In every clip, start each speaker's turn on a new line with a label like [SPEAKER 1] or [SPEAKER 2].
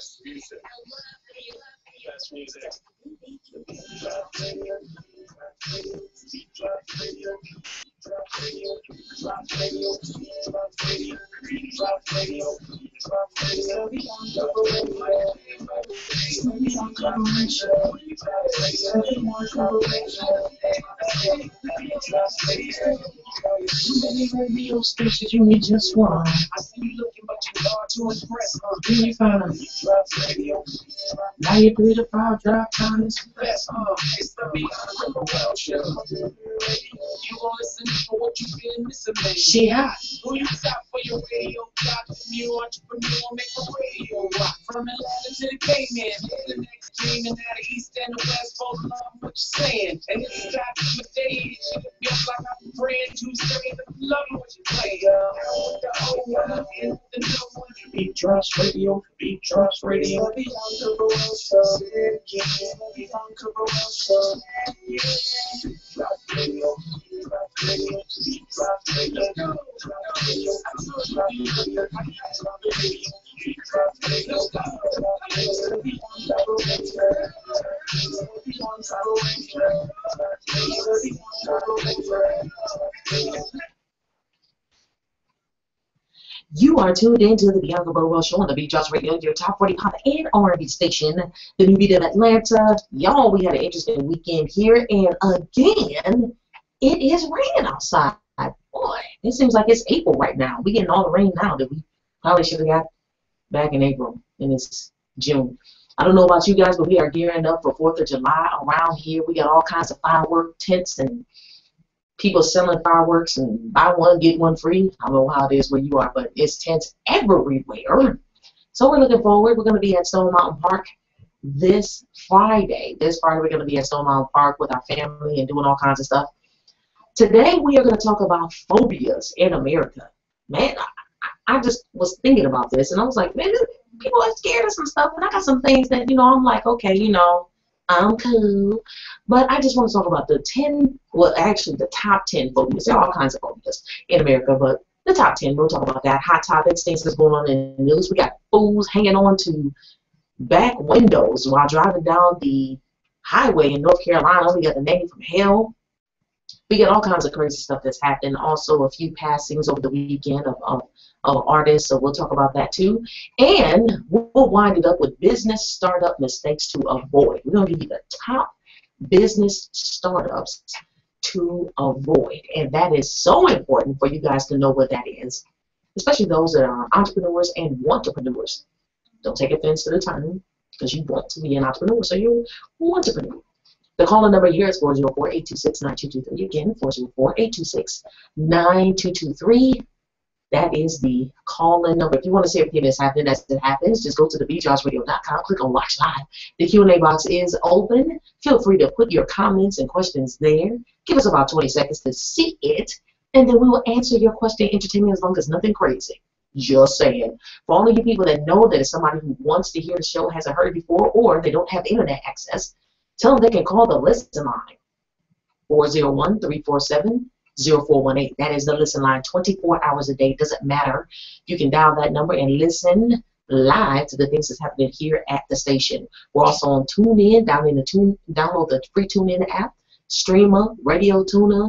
[SPEAKER 1] best music. Best music. Drop radio radio
[SPEAKER 2] stations, you need just one. I see you looking, but you hard to impress. Uh, then you find
[SPEAKER 1] a
[SPEAKER 2] Now you three to five drive time is the
[SPEAKER 1] best. Uh, it's the beat, quick around show. You won't listen for what you've been missing, man.
[SPEAKER 2] She hot.
[SPEAKER 1] Who you top for your radio? Got new entrepreneur, make a radio rock. From Atlanta to the Cape, man. The next dream and out the east and the west, both love what you're saying. And it's got to my day. It feels like I'm praying to say that love what you play. Uh, the old one and the new one.
[SPEAKER 2] Beat Drops Radio. Beat Drops Radio.
[SPEAKER 1] Beyond the World Show. Yeah, Beyond the World Show. Yeah. Drop radio.
[SPEAKER 2] You are tuned in to the Bianca Burwell Show on the Beat Drops Radio, your top 40 pop and R&B station, the new beat of Atlanta. Y'all, we had an interesting weekend here, and again, it is raining outside. Boy, it seems like it's April right now. We're getting all the rain now that we probably should have got back in April, and it's June. I don't know about you guys, but we are gearing up for 4th of July around here. We got all kinds of firework tents and people selling fireworks and buy one get one free. I don't know how it is where you are, but it's tents everywhere. So we're looking forward. We're going to be at Stone Mountain Park this Friday. This Friday we're going to be at Stone Mountain Park with our family and doing all kinds of stuff. Today we are going to talk about phobias in America. Man, I, I just was thinking about this and I was like, man, people are scared of some stuff, and I got some things that you know I'm like, okay, you know, I'm cool. But I just want to talk about the 10, well, actually the top 10 phobias. There are all kinds of phobias in America, but the top 10, we'll talk about that. Hot topics, things that's going on in the news. We got fools hanging on to back windows while driving down the highway in North Carolina. We got the name from hell. We get all kinds of crazy stuff that's happened. Also, a few passings over the weekend of, of, of artists, so we'll talk about that too. And we'll wind it up with business startup mistakes to avoid. We're going to give you the top business startups to avoid. And that is so important for you guys to know what that is, especially those that are entrepreneurs and want entrepreneurs. Don't take offense to the term because you want to be an entrepreneur, so you're an entrepreneur. The calling number here is 404-826-9223. Again, 404-826-9223. That is the call-in number. If you want to see everything that's happening as it happens, just go to thebeatdropsradio.com, click on Watch Live. The Q&A box is open. Feel free to put your comments and questions there. Give us about 20 seconds to see it, and then we will answer your question entertaining as long as nothing crazy. Just saying. For all of you people that know that it's somebody who wants to hear the show, hasn't heard it before, or they don't have internet access, tell them they can call the listen line. 401 347 0418. That is the listen line 24 hours a day. Doesn't matter. You can dial that number and listen live to the things that's happening here at the station. We're also on TuneIn. Download the tune, download the free TuneIn app, Streamer, Radio Tuner,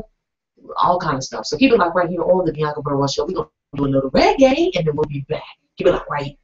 [SPEAKER 2] all kind of stuff. So keep it like right here on the Bianca Burwell Show. We're gonna do a little reggae and then we'll be back. Keep it like right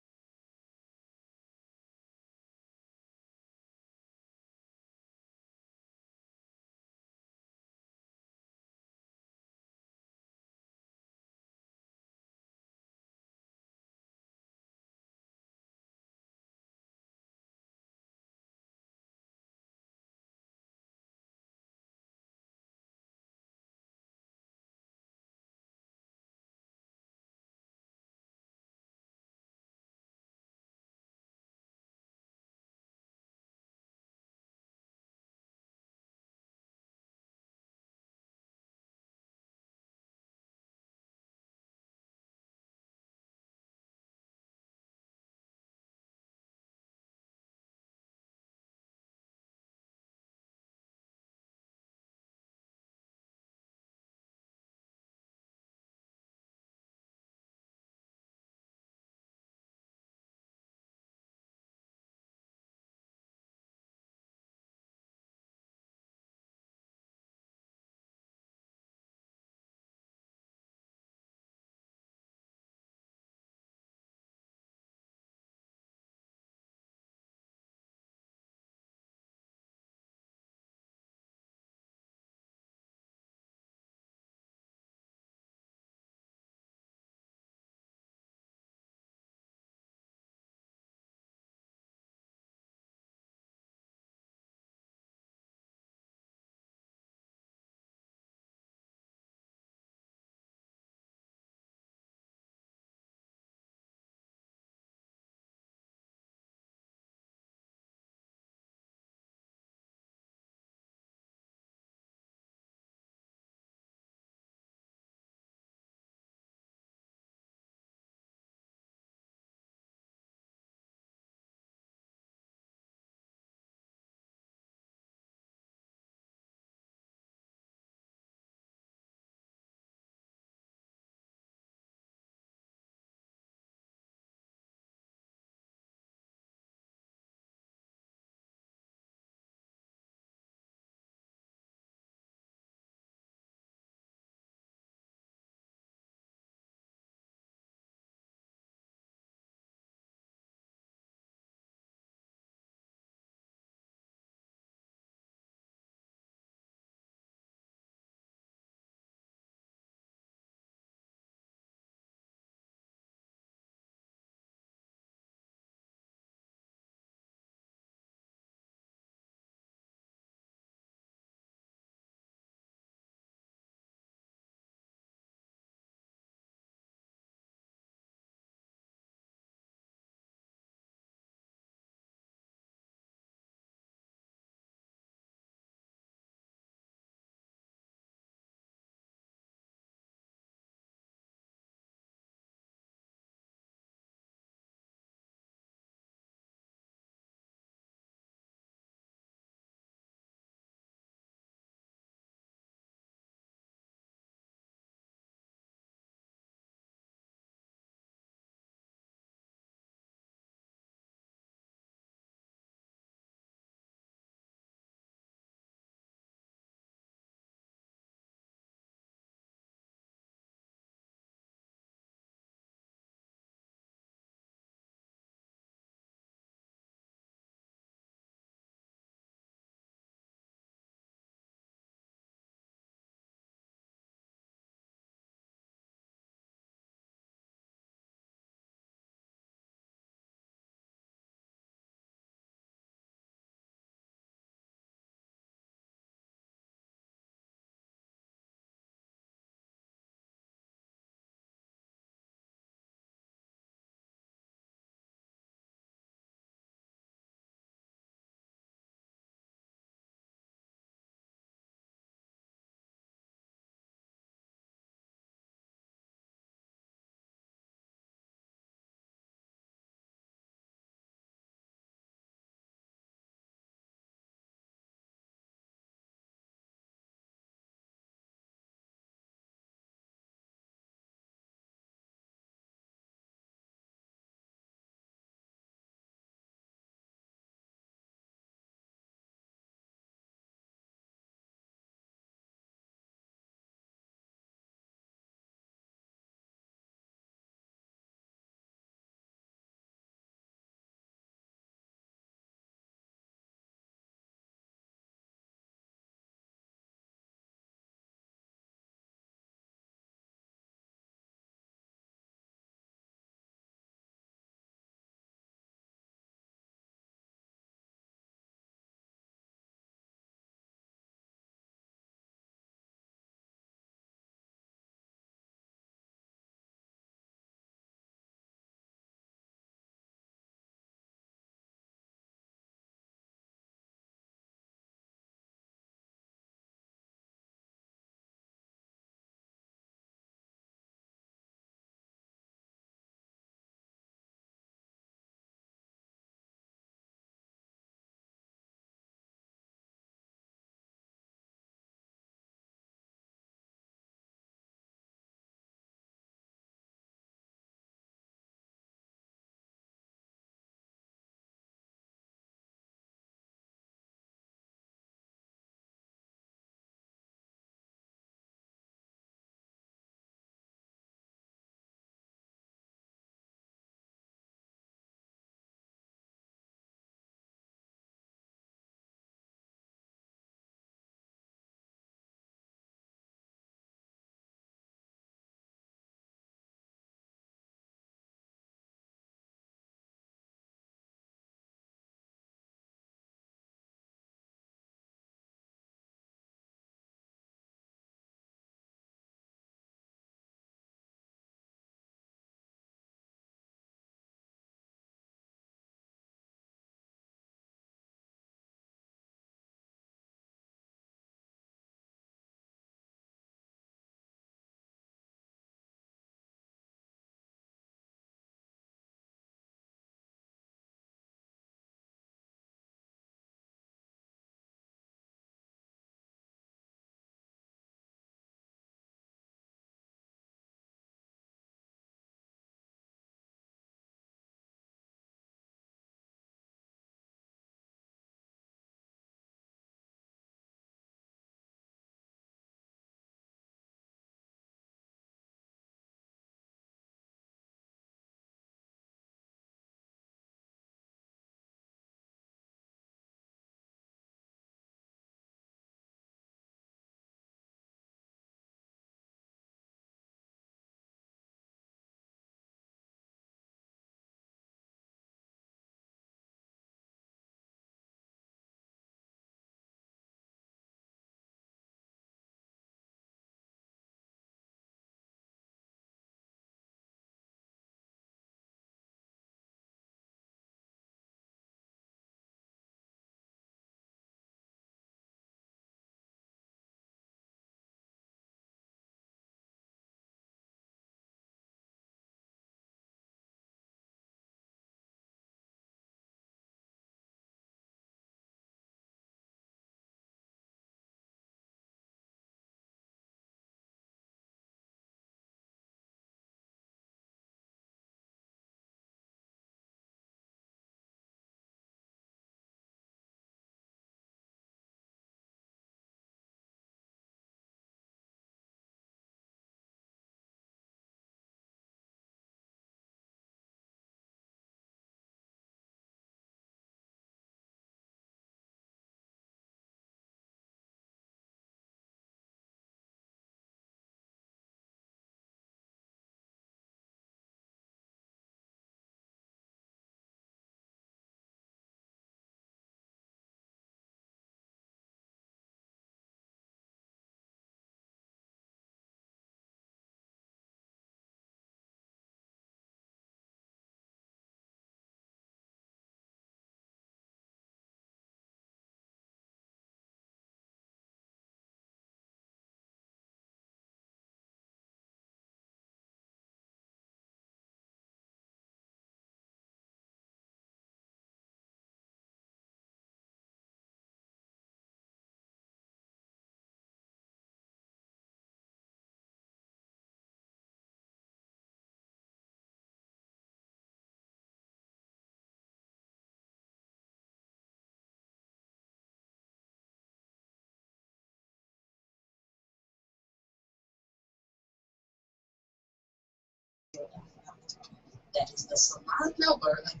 [SPEAKER 2] That is the salon number again.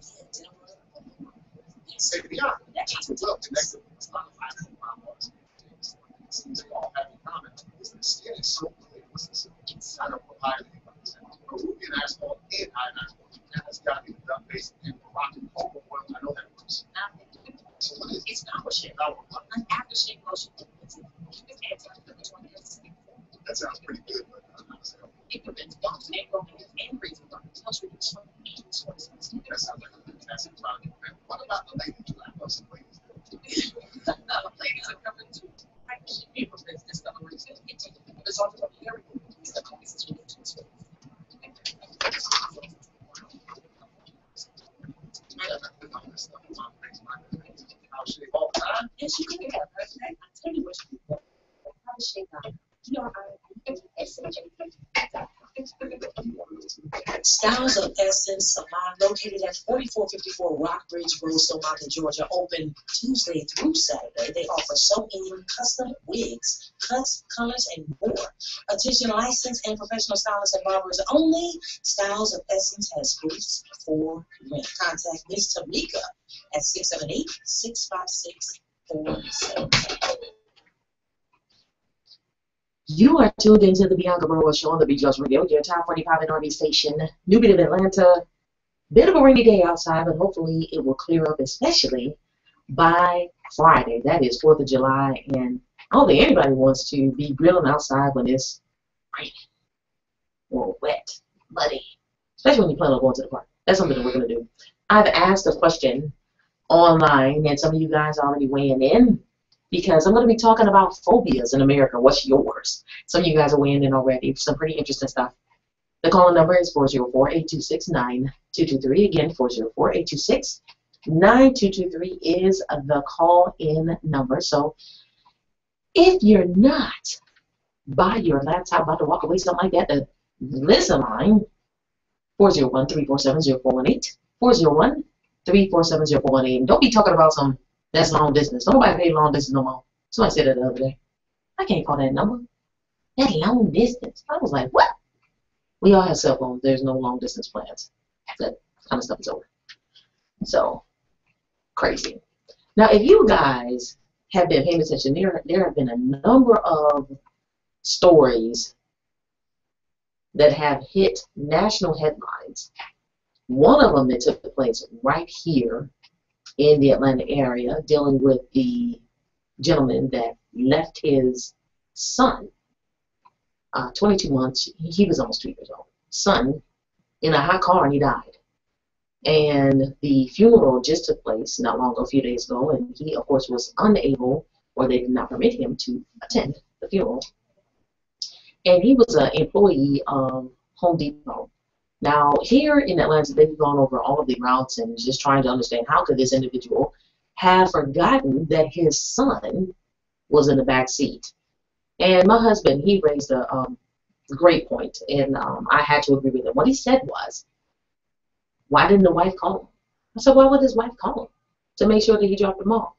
[SPEAKER 1] Say beyond. Well connected. They all have in common. is The skin is so clear. I don't know how to Peruvian asphalt and iron asphalt. That has got to be done based in Moroccan cocoa oil. I know that works. So what is
[SPEAKER 2] It's not.
[SPEAKER 1] Now, what?
[SPEAKER 2] An aftershave lotion.
[SPEAKER 1] That sounds pretty good, but I'm not saying.
[SPEAKER 2] Prevents bumps, neck broken, and breathing problems. Helps reduce smoking and soreness.
[SPEAKER 1] That sounds like a fantastic product. What about the ladies? I know some ladies?
[SPEAKER 2] Ladies are covered too. I keep people this this stuff already says it takes it's all from the area. It's the comics is really too sweet.
[SPEAKER 1] I'll shave all the time.
[SPEAKER 2] And she could have, okay? I tell you what she did. How does she got? You know, I, Styles of Essence Salon, located at 4454 Rockbridge Road, Somalia, Georgia, open Tuesday through Saturday. They offer sew-in, custom wigs, cuts, colors, and more. Attention licensed and professional stylists and barbers only. Styles of Essence has booths for rent. Contact Miss Tamika at 678 656 4777. You are tuned into the Bianca Burwell Show on the BJ's Radio, your top 45 in R&B station, Newbie of Atlanta. Bit of a rainy day outside, but hopefully it will clear up, especially by Friday. That is 4th of July, and I don't think anybody wants to be grilling outside when it's raining or wet, muddy, especially when you plan on going to the park. That's something that we're going to do. I've asked a question online, and some of you guys are already weighing in because I'm going to be talking about phobias in America. What's yours? Some of you guys are weighing in already. Some pretty interesting stuff. The calling number is 404-826-9223. Again, 404-826-9223 is the call-in number. So if you're not by your laptop, about to walk away, something like that, the listen line, 401-347-0418, 401-347-0418. Don't be talking about some that's long distance. Nobody pay long distance no more. Somebody said that the other day. I can't call that number. That long distance. I was like, what? We all have cell phones. There's no long distance plans. That kind of stuff is over. So, crazy. Now, if you guys have been paying attention, there, there have been a number of stories that have hit national headlines. One of them that took place right here in the Atlanta area dealing with the gentleman that left his son, uh, 22 months, he was almost two years old, son, in a hot car and he died. And the funeral just took place not long ago, a few days ago, and he, of course, was unable, or they did not permit him to attend the funeral. And he was an employee of Home Depot. Now, here in Atlanta, they've gone over all of the routes and just trying to understand how could this individual have forgotten that his son was in the back seat. And my husband, he raised a um, great point, and um, I had to agree with him. What he said was, why didn't the wife call him? I said, why would his wife call him? To make sure that he dropped him off.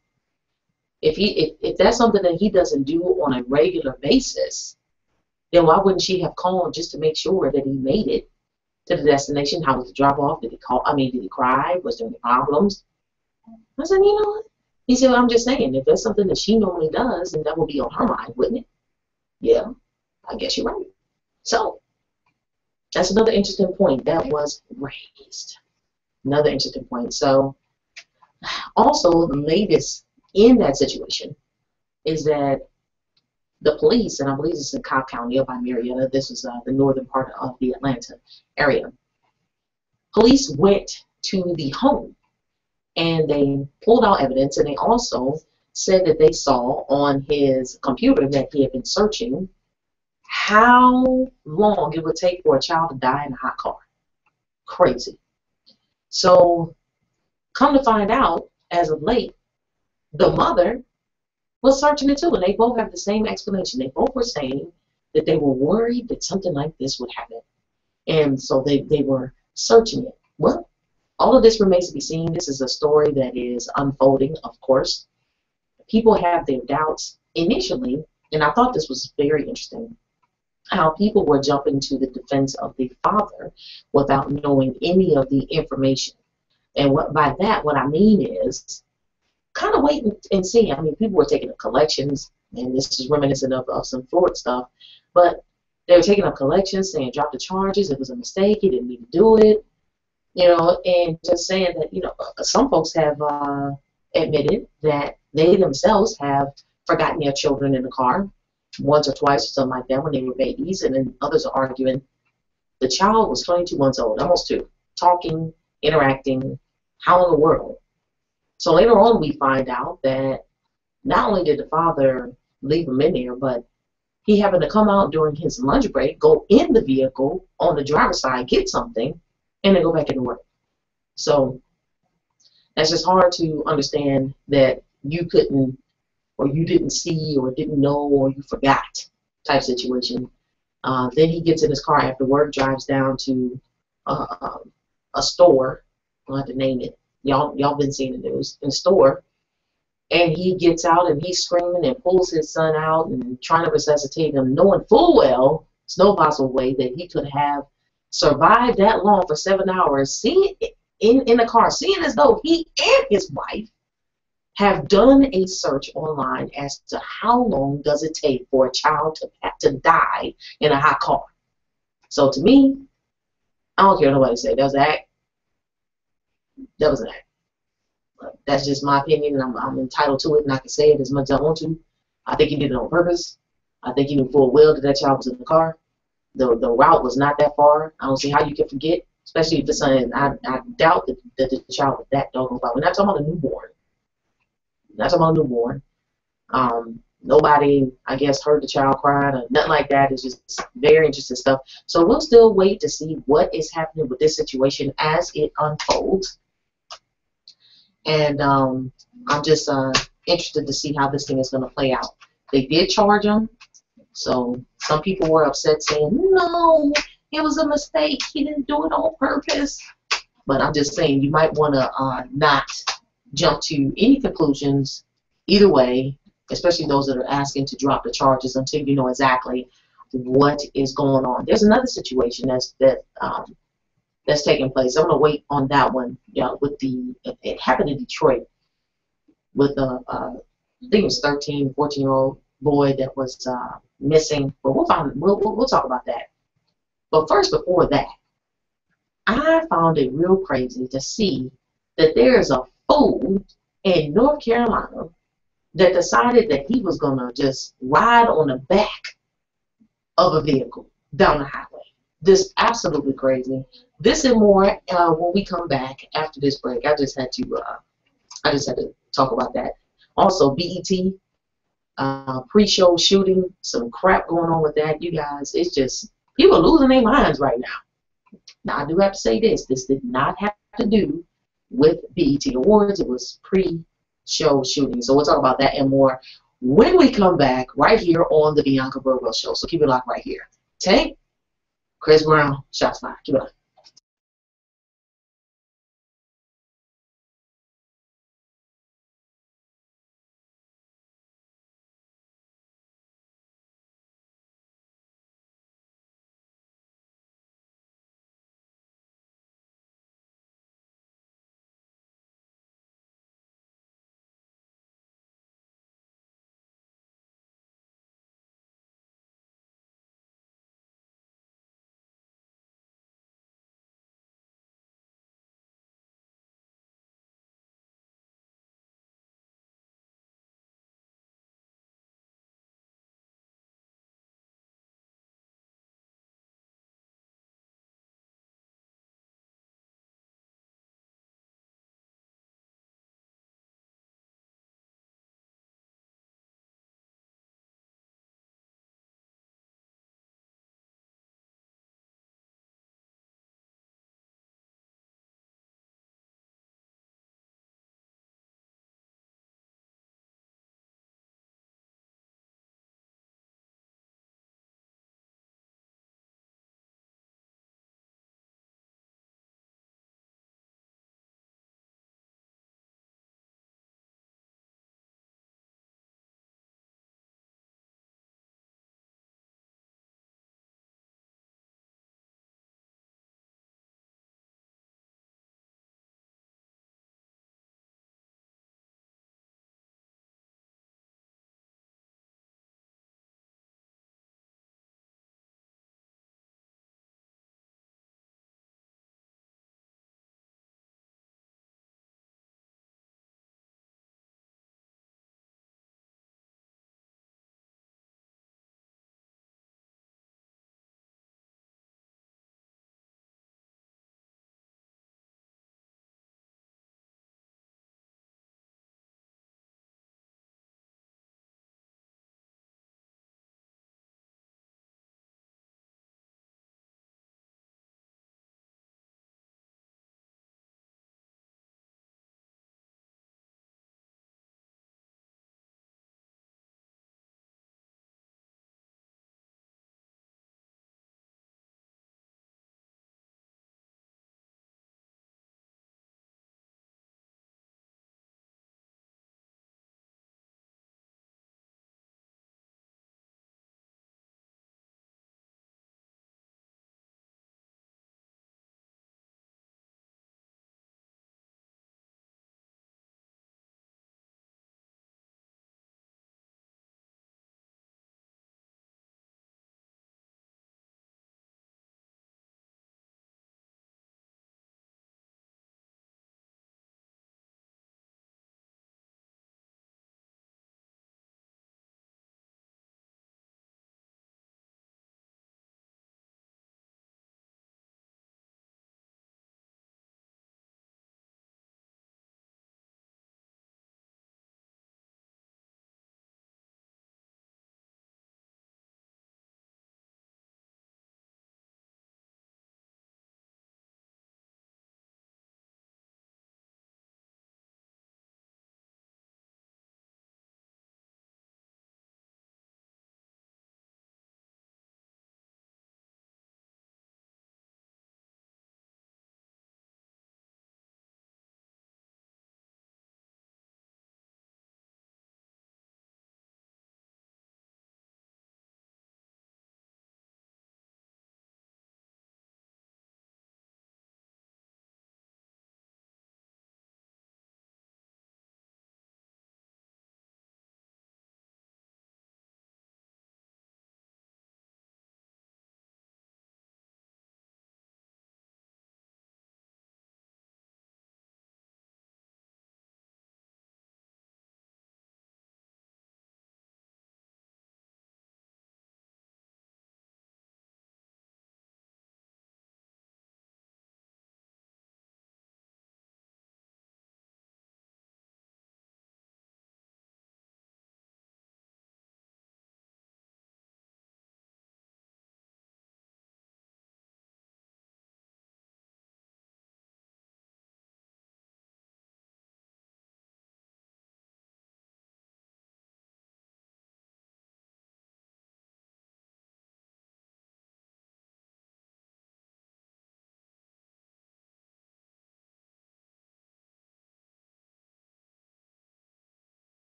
[SPEAKER 2] If, he, if, if that's something that he doesn't do on a regular basis, then why wouldn't she have called just to make sure that he made it to the destination? How was the drop off? Did he call? I mean, did he cry? Was there any problems? I said, you know what? He said, well, I'm just saying, if that's something that she normally does, then that would be on her mind, wouldn't it? Yeah, I guess you're right. So, that's another interesting point that was raised. Another interesting point. So, also, the latest in that situation is that the police, and I believe it's in Cobb County up by Marietta, this is uh, the northern part of the Atlanta area. Police went to the home and they pulled out evidence and they also said that they saw on his computer that he had been searching how long it would take for a child to die in a hot car. Crazy. So, come to find out, as of late, the mother was searching it too, and they both have the same explanation. They both were saying that they were worried that something like this would happen, and so they, they were searching it. Well, all of this remains to be seen. This is a story that is unfolding, of course. People have their doubts initially, and I thought this was very interesting. how people were jumping to the defense of the father without knowing any of the information. And what by that, what I mean is kind of wait and, see. I mean, people were taking up collections, and this is reminiscent of, of some Florida stuff, but they were taking up collections, saying drop the charges, it was a mistake, he didn't need to do it, you know, and just saying that, you know, some folks have uh, admitted that they themselves have forgotten their children in the car once or twice or something like that when they were babies, and then others are arguing the child was 22 months old, almost two, talking, interacting. How in the world? So later on, we find out that not only did the father leave him in there, but he happened to come out during his lunch break, go in the vehicle on the driver's side, get something, and then go back into work. So that's just hard to understand that you couldn't or you didn't see or didn't know or you forgot type situation. Uh, then he gets in his car after work, drives down to uh, a store. I'll have to name it. Y'all, y'all been seeing the news in the store, and he gets out and he's screaming and pulls his son out and trying to resuscitate him, knowing full well it's no possible way that he could have survived that long for seven hours, seeing in in the car, seeing as though he and his wife have done a search online as to how long does it take for a child to, to die in a hot car. So to me, I don't care nobody say. Act. That was an act. But that's just my opinion, and I'm, I'm entitled to it, and I can say it as much as I want to. I think he did it on purpose. I think he knew full well that that child was in the car. The the route was not that far. I don't see how you can forget, especially if it's something I, I doubt that, that the child was that doggone. We're not talking about a newborn. That's about newborn. Um, nobody, I guess, heard the child cry or nothing like that. It's just very interesting stuff. So we'll still wait to see what is happening with this situation as it unfolds. And um, I'm just uh, interested to see how this thing is going to play out. They did charge him. So some people were upset saying, no, it was a mistake. He didn't do it on purpose. But I'm just saying you might want to uh, not jump to any conclusions either way, especially those that are asking to drop the charges until you know exactly what is going on. There's another situation that's that um, that's taking place. I'm gonna wait on that one. Yeah, with the it, it happened in Detroit with a I think it was 13, 14 year old boy that was uh, missing. But we'll find we'll, we'll we'll talk about that. But first, before that, I found it real crazy to see that there is a fool in North Carolina that decided that he was to just ride on the back of a vehicle down the highway. This absolutely crazy. This and more uh, when we come back after this break. I just had to, uh, I just had to talk about that. Also, BET uh, pre-show shooting, some crap going on with that. You guys, it's just people losing their minds right now. Now I do have to say this: this did not have to do with BET Awards. It was pre-show shooting. So we'll talk about that and more when we come back right here on the Bianca Burwell Show. So keep it locked right here. Tank, Chris Brown, shots fired. Keep it locked.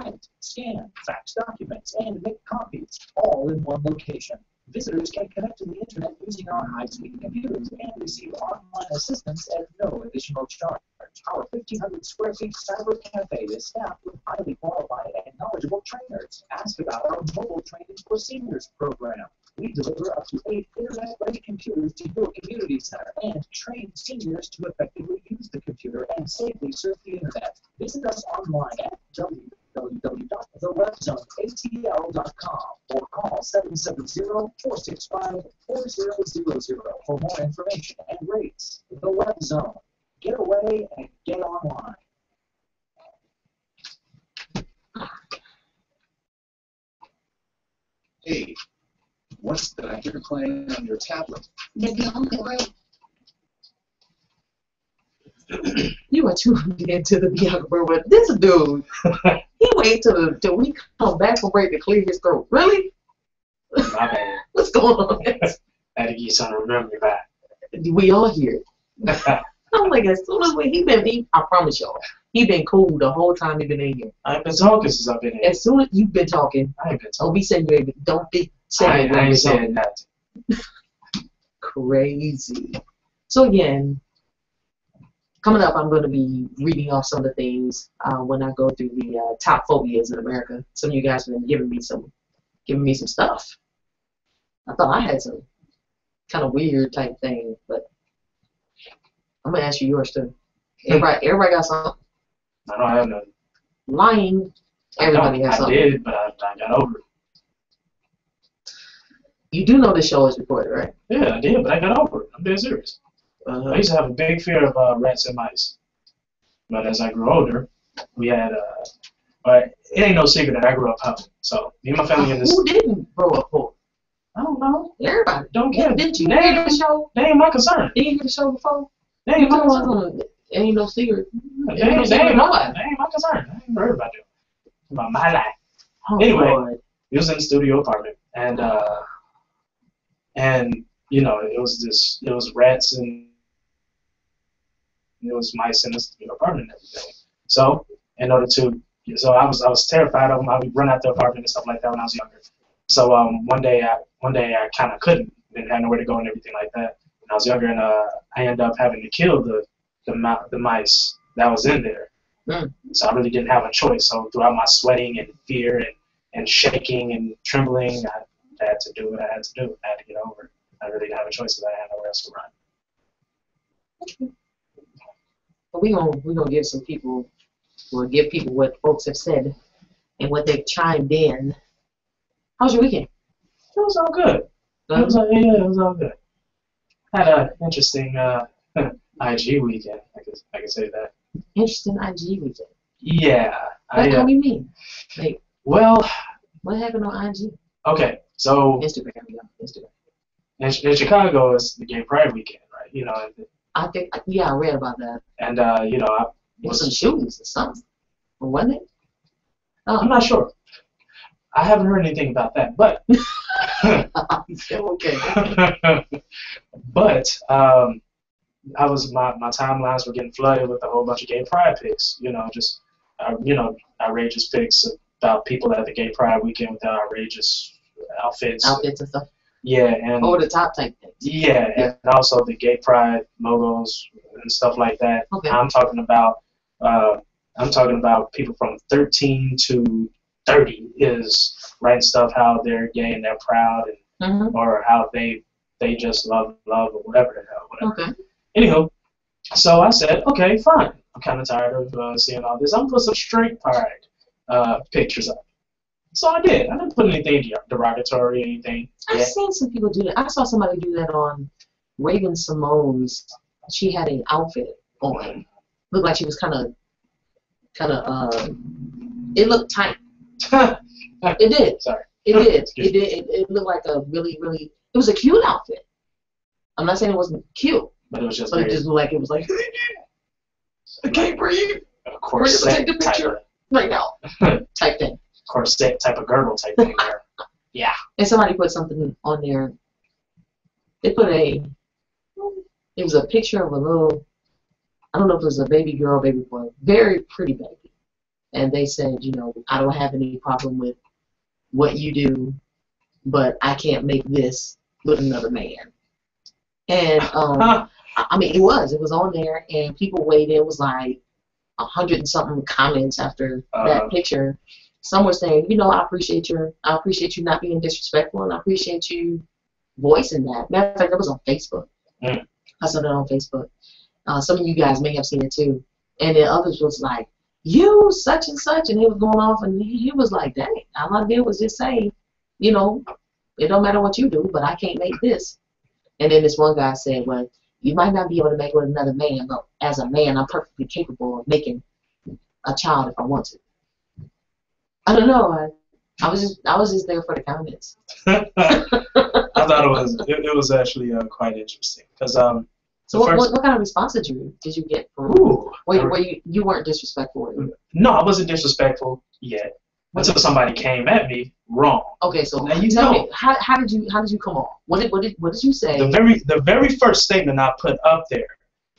[SPEAKER 3] print, scan, fax documents, and make copies, all in one location. Visitors can connect to the internet using our high-speed computers and receive online assistance at no additional charge. Our 1,500 square feet cyber cafe is staffed with highly qualified and knowledgeable trainers. Ask about our mobile training for seniors program. We deliver up to eight internet-ready computers to your community center and train seniors to effectively use the computer and safely surf the internet. Visit us online at www.thewebzoneatl.com or call 770-465-4000 for more information and rates. The Web Zone. Get away and get online.
[SPEAKER 4] Hey, what's that you're playing on your tablet?
[SPEAKER 2] You are tuned into the Bianca Burwell. This dude, he wait till, till we come back from break to clear his throat. Really?
[SPEAKER 5] My bad.
[SPEAKER 2] What's going on?
[SPEAKER 5] I had to get something to remember me back.
[SPEAKER 2] we all here. I'm like, as soon as we, he been, he, I promise y'all, he been cool the whole time he been in here.
[SPEAKER 5] I've been talking since I've been here.
[SPEAKER 2] As soon as you've been talking,
[SPEAKER 5] I ain't been
[SPEAKER 2] don't
[SPEAKER 5] talking.
[SPEAKER 2] be saying you ain't, don't be
[SPEAKER 5] I,
[SPEAKER 2] saying
[SPEAKER 5] ain't- I ain't
[SPEAKER 2] ain't
[SPEAKER 5] saying nothing.
[SPEAKER 2] crazy. So again, coming up, I'm going to be reading off some of the things uh, when I go through the uh, top phobias in America. Some of you guys have been giving me some, giving me some stuff. I thought I had some kind of weird type thing, but I'm gonna ask you yours too. Everybody, everybody got something.
[SPEAKER 5] I don't have nothing.
[SPEAKER 2] Lying. Everybody
[SPEAKER 5] I,
[SPEAKER 2] has
[SPEAKER 5] I
[SPEAKER 2] something.
[SPEAKER 5] did, but I, I got over it.
[SPEAKER 2] You do know this show is recorded, right?
[SPEAKER 5] Yeah, I did, but I got over it. I'm dead serious. I
[SPEAKER 2] Uh-huh.
[SPEAKER 5] used to have a big fear of uh, rats and mice. But as I grew older, we had, uh, but it ain't no secret that I grew up humming. So me and my family in this,
[SPEAKER 2] Who didn't grow up poor?
[SPEAKER 5] I don't know.
[SPEAKER 2] Everybody.
[SPEAKER 5] Don't care.
[SPEAKER 2] Didn't you
[SPEAKER 5] They
[SPEAKER 2] hear the show?
[SPEAKER 5] they ain't my concern.
[SPEAKER 2] Did you hear the show before?
[SPEAKER 5] They
[SPEAKER 2] You
[SPEAKER 5] ain't my concern.
[SPEAKER 2] Ain't no secret.
[SPEAKER 5] They
[SPEAKER 2] Ain't no
[SPEAKER 5] they ain't, they ain't my concern. I ain't heard about them. About my life.
[SPEAKER 2] Oh,
[SPEAKER 5] Anyway.
[SPEAKER 2] Lord.
[SPEAKER 5] We was in the studio apartment, and uh, and you know it was this, it was rats and it was mice in the studio apartment and everything. So in order to, so I was I was terrified of them. I would run out the apartment and stuff like that when I was younger. So um, one day I one day I kind of couldn't, didn't have nowhere to go and everything like that. When I was younger, and uh, I ended up having to kill the the, mi- the mice that was in there.
[SPEAKER 2] Mm.
[SPEAKER 5] So I really didn't have a choice. So throughout my sweating and fear and and shaking and trembling. I had to do what I had to do. I had to get over it. I really didn't have a choice because I had nowhere else to run.
[SPEAKER 2] But we gonna we gonna give some people, we'll give people what folks have said and what they've chimed in. How's your weekend?
[SPEAKER 5] It was all good. It was all, yeah, it was all good. Had an interesting uh, IG weekend. I could I could say that.
[SPEAKER 2] Interesting IG weekend.
[SPEAKER 5] Yeah. I,
[SPEAKER 2] What,
[SPEAKER 5] uh,
[SPEAKER 2] how do you mean? Like,
[SPEAKER 5] well,
[SPEAKER 2] what happened on IG?
[SPEAKER 5] okay. So
[SPEAKER 2] Instagram, yeah, Instagram.
[SPEAKER 5] in, in Chicago, it's the Gay Pride weekend, right? You know,
[SPEAKER 2] I think, yeah, I read about that.
[SPEAKER 5] and uh, you know, I
[SPEAKER 2] was some shootings or something. Or wasn't it?
[SPEAKER 5] I'm
[SPEAKER 2] Oh,
[SPEAKER 5] not sure. I haven't heard anything about that, but
[SPEAKER 2] okay.
[SPEAKER 5] but um, I was my, my timelines were getting flooded with a whole bunch of gay pride pics. You know, just uh, you know outrageous pics about people at the gay pride weekend with their outrageous outfits.
[SPEAKER 2] Outfits and stuff.
[SPEAKER 5] Yeah, and
[SPEAKER 2] Over the top type things.
[SPEAKER 5] yeah, and also the gay pride logos and stuff like that.
[SPEAKER 2] Okay.
[SPEAKER 5] I'm talking about uh, I'm talking about people from 13 to 30 is writing stuff how they're gay and they're proud and
[SPEAKER 2] Mm-hmm.
[SPEAKER 5] or how they they just love love or whatever the hell whatever.
[SPEAKER 2] Okay.
[SPEAKER 5] Anywho, so I said, okay, fine. I'm kind of tired of uh, seeing all this. I'm gonna put some straight pride uh, pictures up. So I did. I didn't put anything derogatory, or anything.
[SPEAKER 2] I've
[SPEAKER 5] Yeah.
[SPEAKER 2] seen some people do that. I saw somebody do that on Raven-Symoné's. She had an outfit on. Looked like she was kind of, kind of. Uh, it looked tight. It did.
[SPEAKER 5] Sorry.
[SPEAKER 2] It did. It did. It, it looked like a really, really. It was a cute outfit. I'm not saying it wasn't cute,
[SPEAKER 5] But it was just
[SPEAKER 2] but it just looked like it was like. I can't breathe
[SPEAKER 5] a corset
[SPEAKER 2] take the picture.
[SPEAKER 5] of,
[SPEAKER 2] right now. type thing.
[SPEAKER 5] Corset type of girdle type thing there. Yeah.
[SPEAKER 2] And somebody put something on there. They put a. It was a picture of a little. I don't know if it was a baby girl, baby boy, very pretty baby, and they said, you know, I don't have any problem with what you do, but I can't make this with another man. And um, I mean, it was. It was on there, and people weighed in. It was like a hundred and something comments after
[SPEAKER 5] Uh.
[SPEAKER 2] that picture. Some were saying, you know, I appreciate your, I appreciate you not being disrespectful, and I appreciate you voicing that. Matter of fact, that was on Facebook.
[SPEAKER 5] Mm.
[SPEAKER 2] I saw that on Facebook. Uh, some of you guys may have seen it too. And then others was like, you such and such, and he was going off, and he, he was like, dang, all I did was just say, you know, it don't matter what you do, but I can't make this. And then this one guy said, well, you might not be able to make it with another man, but as a man, I'm perfectly capable of making a child if I want to. I don't know. I, I was just I was just there for the comments.
[SPEAKER 5] I thought it was it, it was actually uh, quite interesting because um
[SPEAKER 2] So what, what, what kind of response did you did you get from?
[SPEAKER 5] ooh,
[SPEAKER 2] Where, where you you weren't disrespectful.
[SPEAKER 5] no I wasn't disrespectful yet until somebody came at me wrong.
[SPEAKER 2] Okay, so
[SPEAKER 5] Now you
[SPEAKER 2] tell
[SPEAKER 5] know.
[SPEAKER 2] me how, how did you how did you come on? What did what did what did you say?
[SPEAKER 5] The very the very first statement I put up there,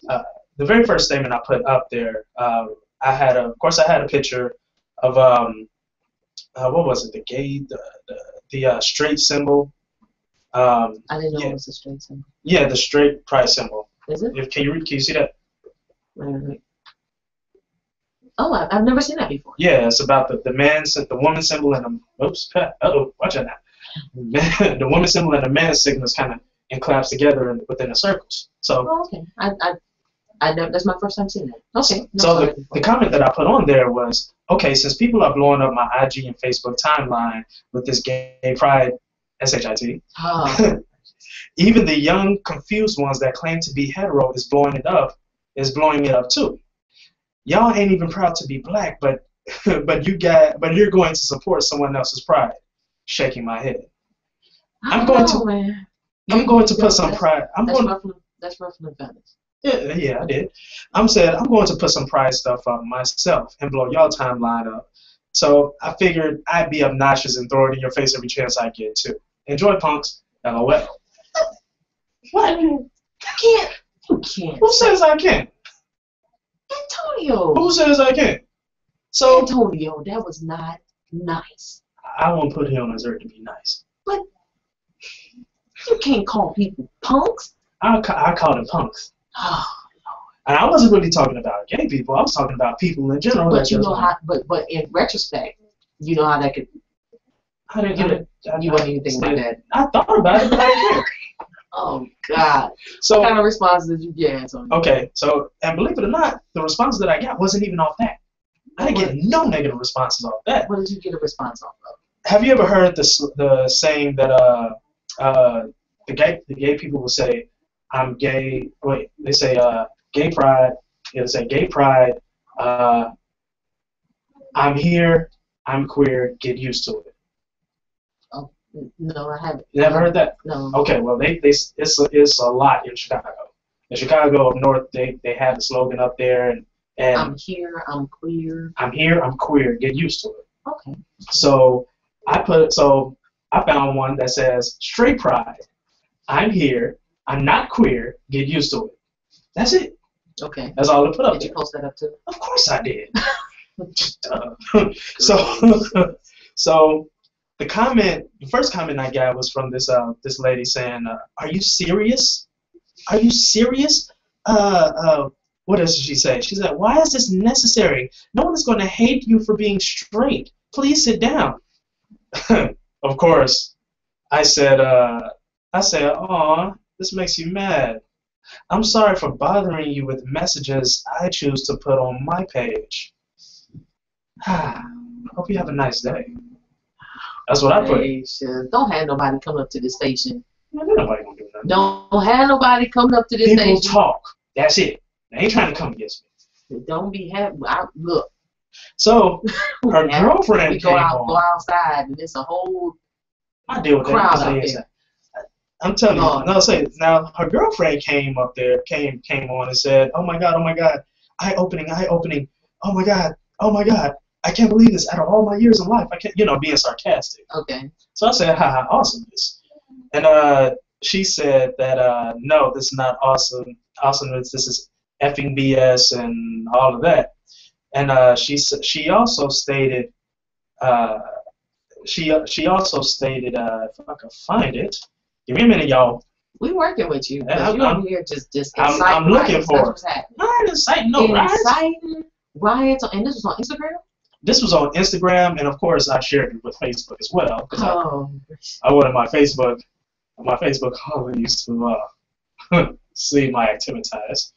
[SPEAKER 5] uh, the very first statement I put up there, uh, I had a, of course I had a picture of um uh, what was it the gay the the, the uh, straight symbol. Um,
[SPEAKER 2] I didn't know
[SPEAKER 5] yeah.
[SPEAKER 2] it was a straight symbol.
[SPEAKER 5] yeah, the straight pride symbol.
[SPEAKER 2] Is it?
[SPEAKER 5] If, can you read? Can you see that?
[SPEAKER 2] Wait. Oh, I, I've never seen that before.
[SPEAKER 5] Yeah, it's about the the man, sy- the woman symbol, and the oops, uh oh, watch out now. The woman symbol and the man signal is kind of enclasped together in, within the circles. So,
[SPEAKER 2] Oh, okay. I I I never. That's my first time seeing that. Okay. No,
[SPEAKER 5] so the, the comment that I put on there was, okay, since people are blowing up my IG and Facebook timeline with this gay pride, shit,
[SPEAKER 2] Ah,
[SPEAKER 5] even the young confused ones that claim to be hetero is blowing it up, is blowing it up too. Y'all ain't even proud to be black, but but you got but you're going to support someone else's pride. Shaking my head. I'm going
[SPEAKER 2] know,
[SPEAKER 5] to-
[SPEAKER 2] Man.
[SPEAKER 5] I'm going to put some pride. I'm
[SPEAKER 2] That's
[SPEAKER 5] going.
[SPEAKER 2] ruffling. That's ruffling feathers.
[SPEAKER 5] Yeah, yeah, I did. I'm said I'm going to put some pride stuff up myself and blow y'all timeline up. So I figured I'd be obnoxious and throw it in your face every chance I get too. Enjoy, punks. LOL. What?
[SPEAKER 2] You can't. You can't.
[SPEAKER 5] Who says I can't?
[SPEAKER 2] Antonio.
[SPEAKER 5] Who says I can't? So
[SPEAKER 2] Antonio, that was not nice.
[SPEAKER 5] I won't put him on earth to be nice.
[SPEAKER 2] But you can't call people punks.
[SPEAKER 5] I, I called them punks.
[SPEAKER 2] Oh,
[SPEAKER 5] And I wasn't really talking about gay people. I was talking about people in general.
[SPEAKER 2] but you know how. But but in retrospect, you know how that could.
[SPEAKER 5] I didn't,
[SPEAKER 2] you
[SPEAKER 5] I didn't, I,
[SPEAKER 2] You wouldn't even think about that.
[SPEAKER 5] I thought about it, but I didn't care.
[SPEAKER 2] Oh God.
[SPEAKER 5] So
[SPEAKER 2] what kind of response did you get, Antonio?
[SPEAKER 5] Okay, so and believe it or not, the response that I got wasn't even off that. I didn't get no negative responses off that.
[SPEAKER 2] What did you get a response off of?
[SPEAKER 5] Have you ever heard the the saying that uh uh the gay the gay people will say I'm gay? Wait, they say uh gay pride. Yeah, they say gay pride. Uh, I'm here. I'm queer. Get used to it.
[SPEAKER 2] Oh no, I haven't.
[SPEAKER 5] You never heard that?
[SPEAKER 2] No.
[SPEAKER 5] Okay, well they they it's a, it's a lot in Chicago. In Chicago up north, they they have the slogan up there and and
[SPEAKER 2] I'm here. I'm queer.
[SPEAKER 5] I'm here. I'm queer. Get used to it.
[SPEAKER 2] Okay.
[SPEAKER 5] So I put so I found one that says straight pride. I'm here. I'm not queer. Get used to it. That's it.
[SPEAKER 2] Okay.
[SPEAKER 5] That's all I put up
[SPEAKER 2] Did you post that up too?
[SPEAKER 5] Of course I did. So so the comment, the first comment I got was from this uh this lady saying, uh, "Are you serious? Are you serious? Uh uh." What does she say? She said, "Why is this necessary? No one is going to hate you for being straight. Please sit down." of course, I said, uh, I said, "Aw, this makes you mad. I'm sorry for bothering you with messages I choose to put on my page. Hope you have a nice day." That's what I put.
[SPEAKER 2] Hey. Don't have nobody coming up to the station.
[SPEAKER 5] Nobody gonna do nothing.
[SPEAKER 2] Don't have nobody coming up to the
[SPEAKER 5] People
[SPEAKER 2] station.
[SPEAKER 5] talk. That's it. They ain't trying to come against me.
[SPEAKER 2] Don't be happy. I, look,
[SPEAKER 5] So her girlfriend
[SPEAKER 2] We go
[SPEAKER 5] came
[SPEAKER 2] out, go outside, and it's a whole
[SPEAKER 5] I deal with that.
[SPEAKER 2] crowd
[SPEAKER 5] because
[SPEAKER 2] out
[SPEAKER 5] they
[SPEAKER 2] there.
[SPEAKER 5] is- I'm telling you.
[SPEAKER 2] Oh.
[SPEAKER 5] No, say now her girlfriend came up there, came came on and said, "Oh my God, oh my God, eye opening, eye opening. Oh my God, oh my God, I can't believe this. Out of all my years in life, I can't, you know, being sarcastic."
[SPEAKER 2] okay.
[SPEAKER 5] So I said, "Ha, how awesome this," and uh, she said that uh, no, this is not awesome. Awesome is this is effing BS and all of that. And uh, she she also stated, uh, she she also stated, uh, if I can find it, give me a minute, y'all.
[SPEAKER 2] We working with you. 'cause you
[SPEAKER 5] I'm-
[SPEAKER 2] over here just just
[SPEAKER 5] I'm- I'm looking for it. Didn't cite no riots.
[SPEAKER 2] Inciting riots, and this was on Instagram.
[SPEAKER 5] This was on Instagram, and of course I shared it with Facebook as well because I,
[SPEAKER 2] Oh,
[SPEAKER 5] I wanted my Facebook my Facebook colleagues to uh, see my activities.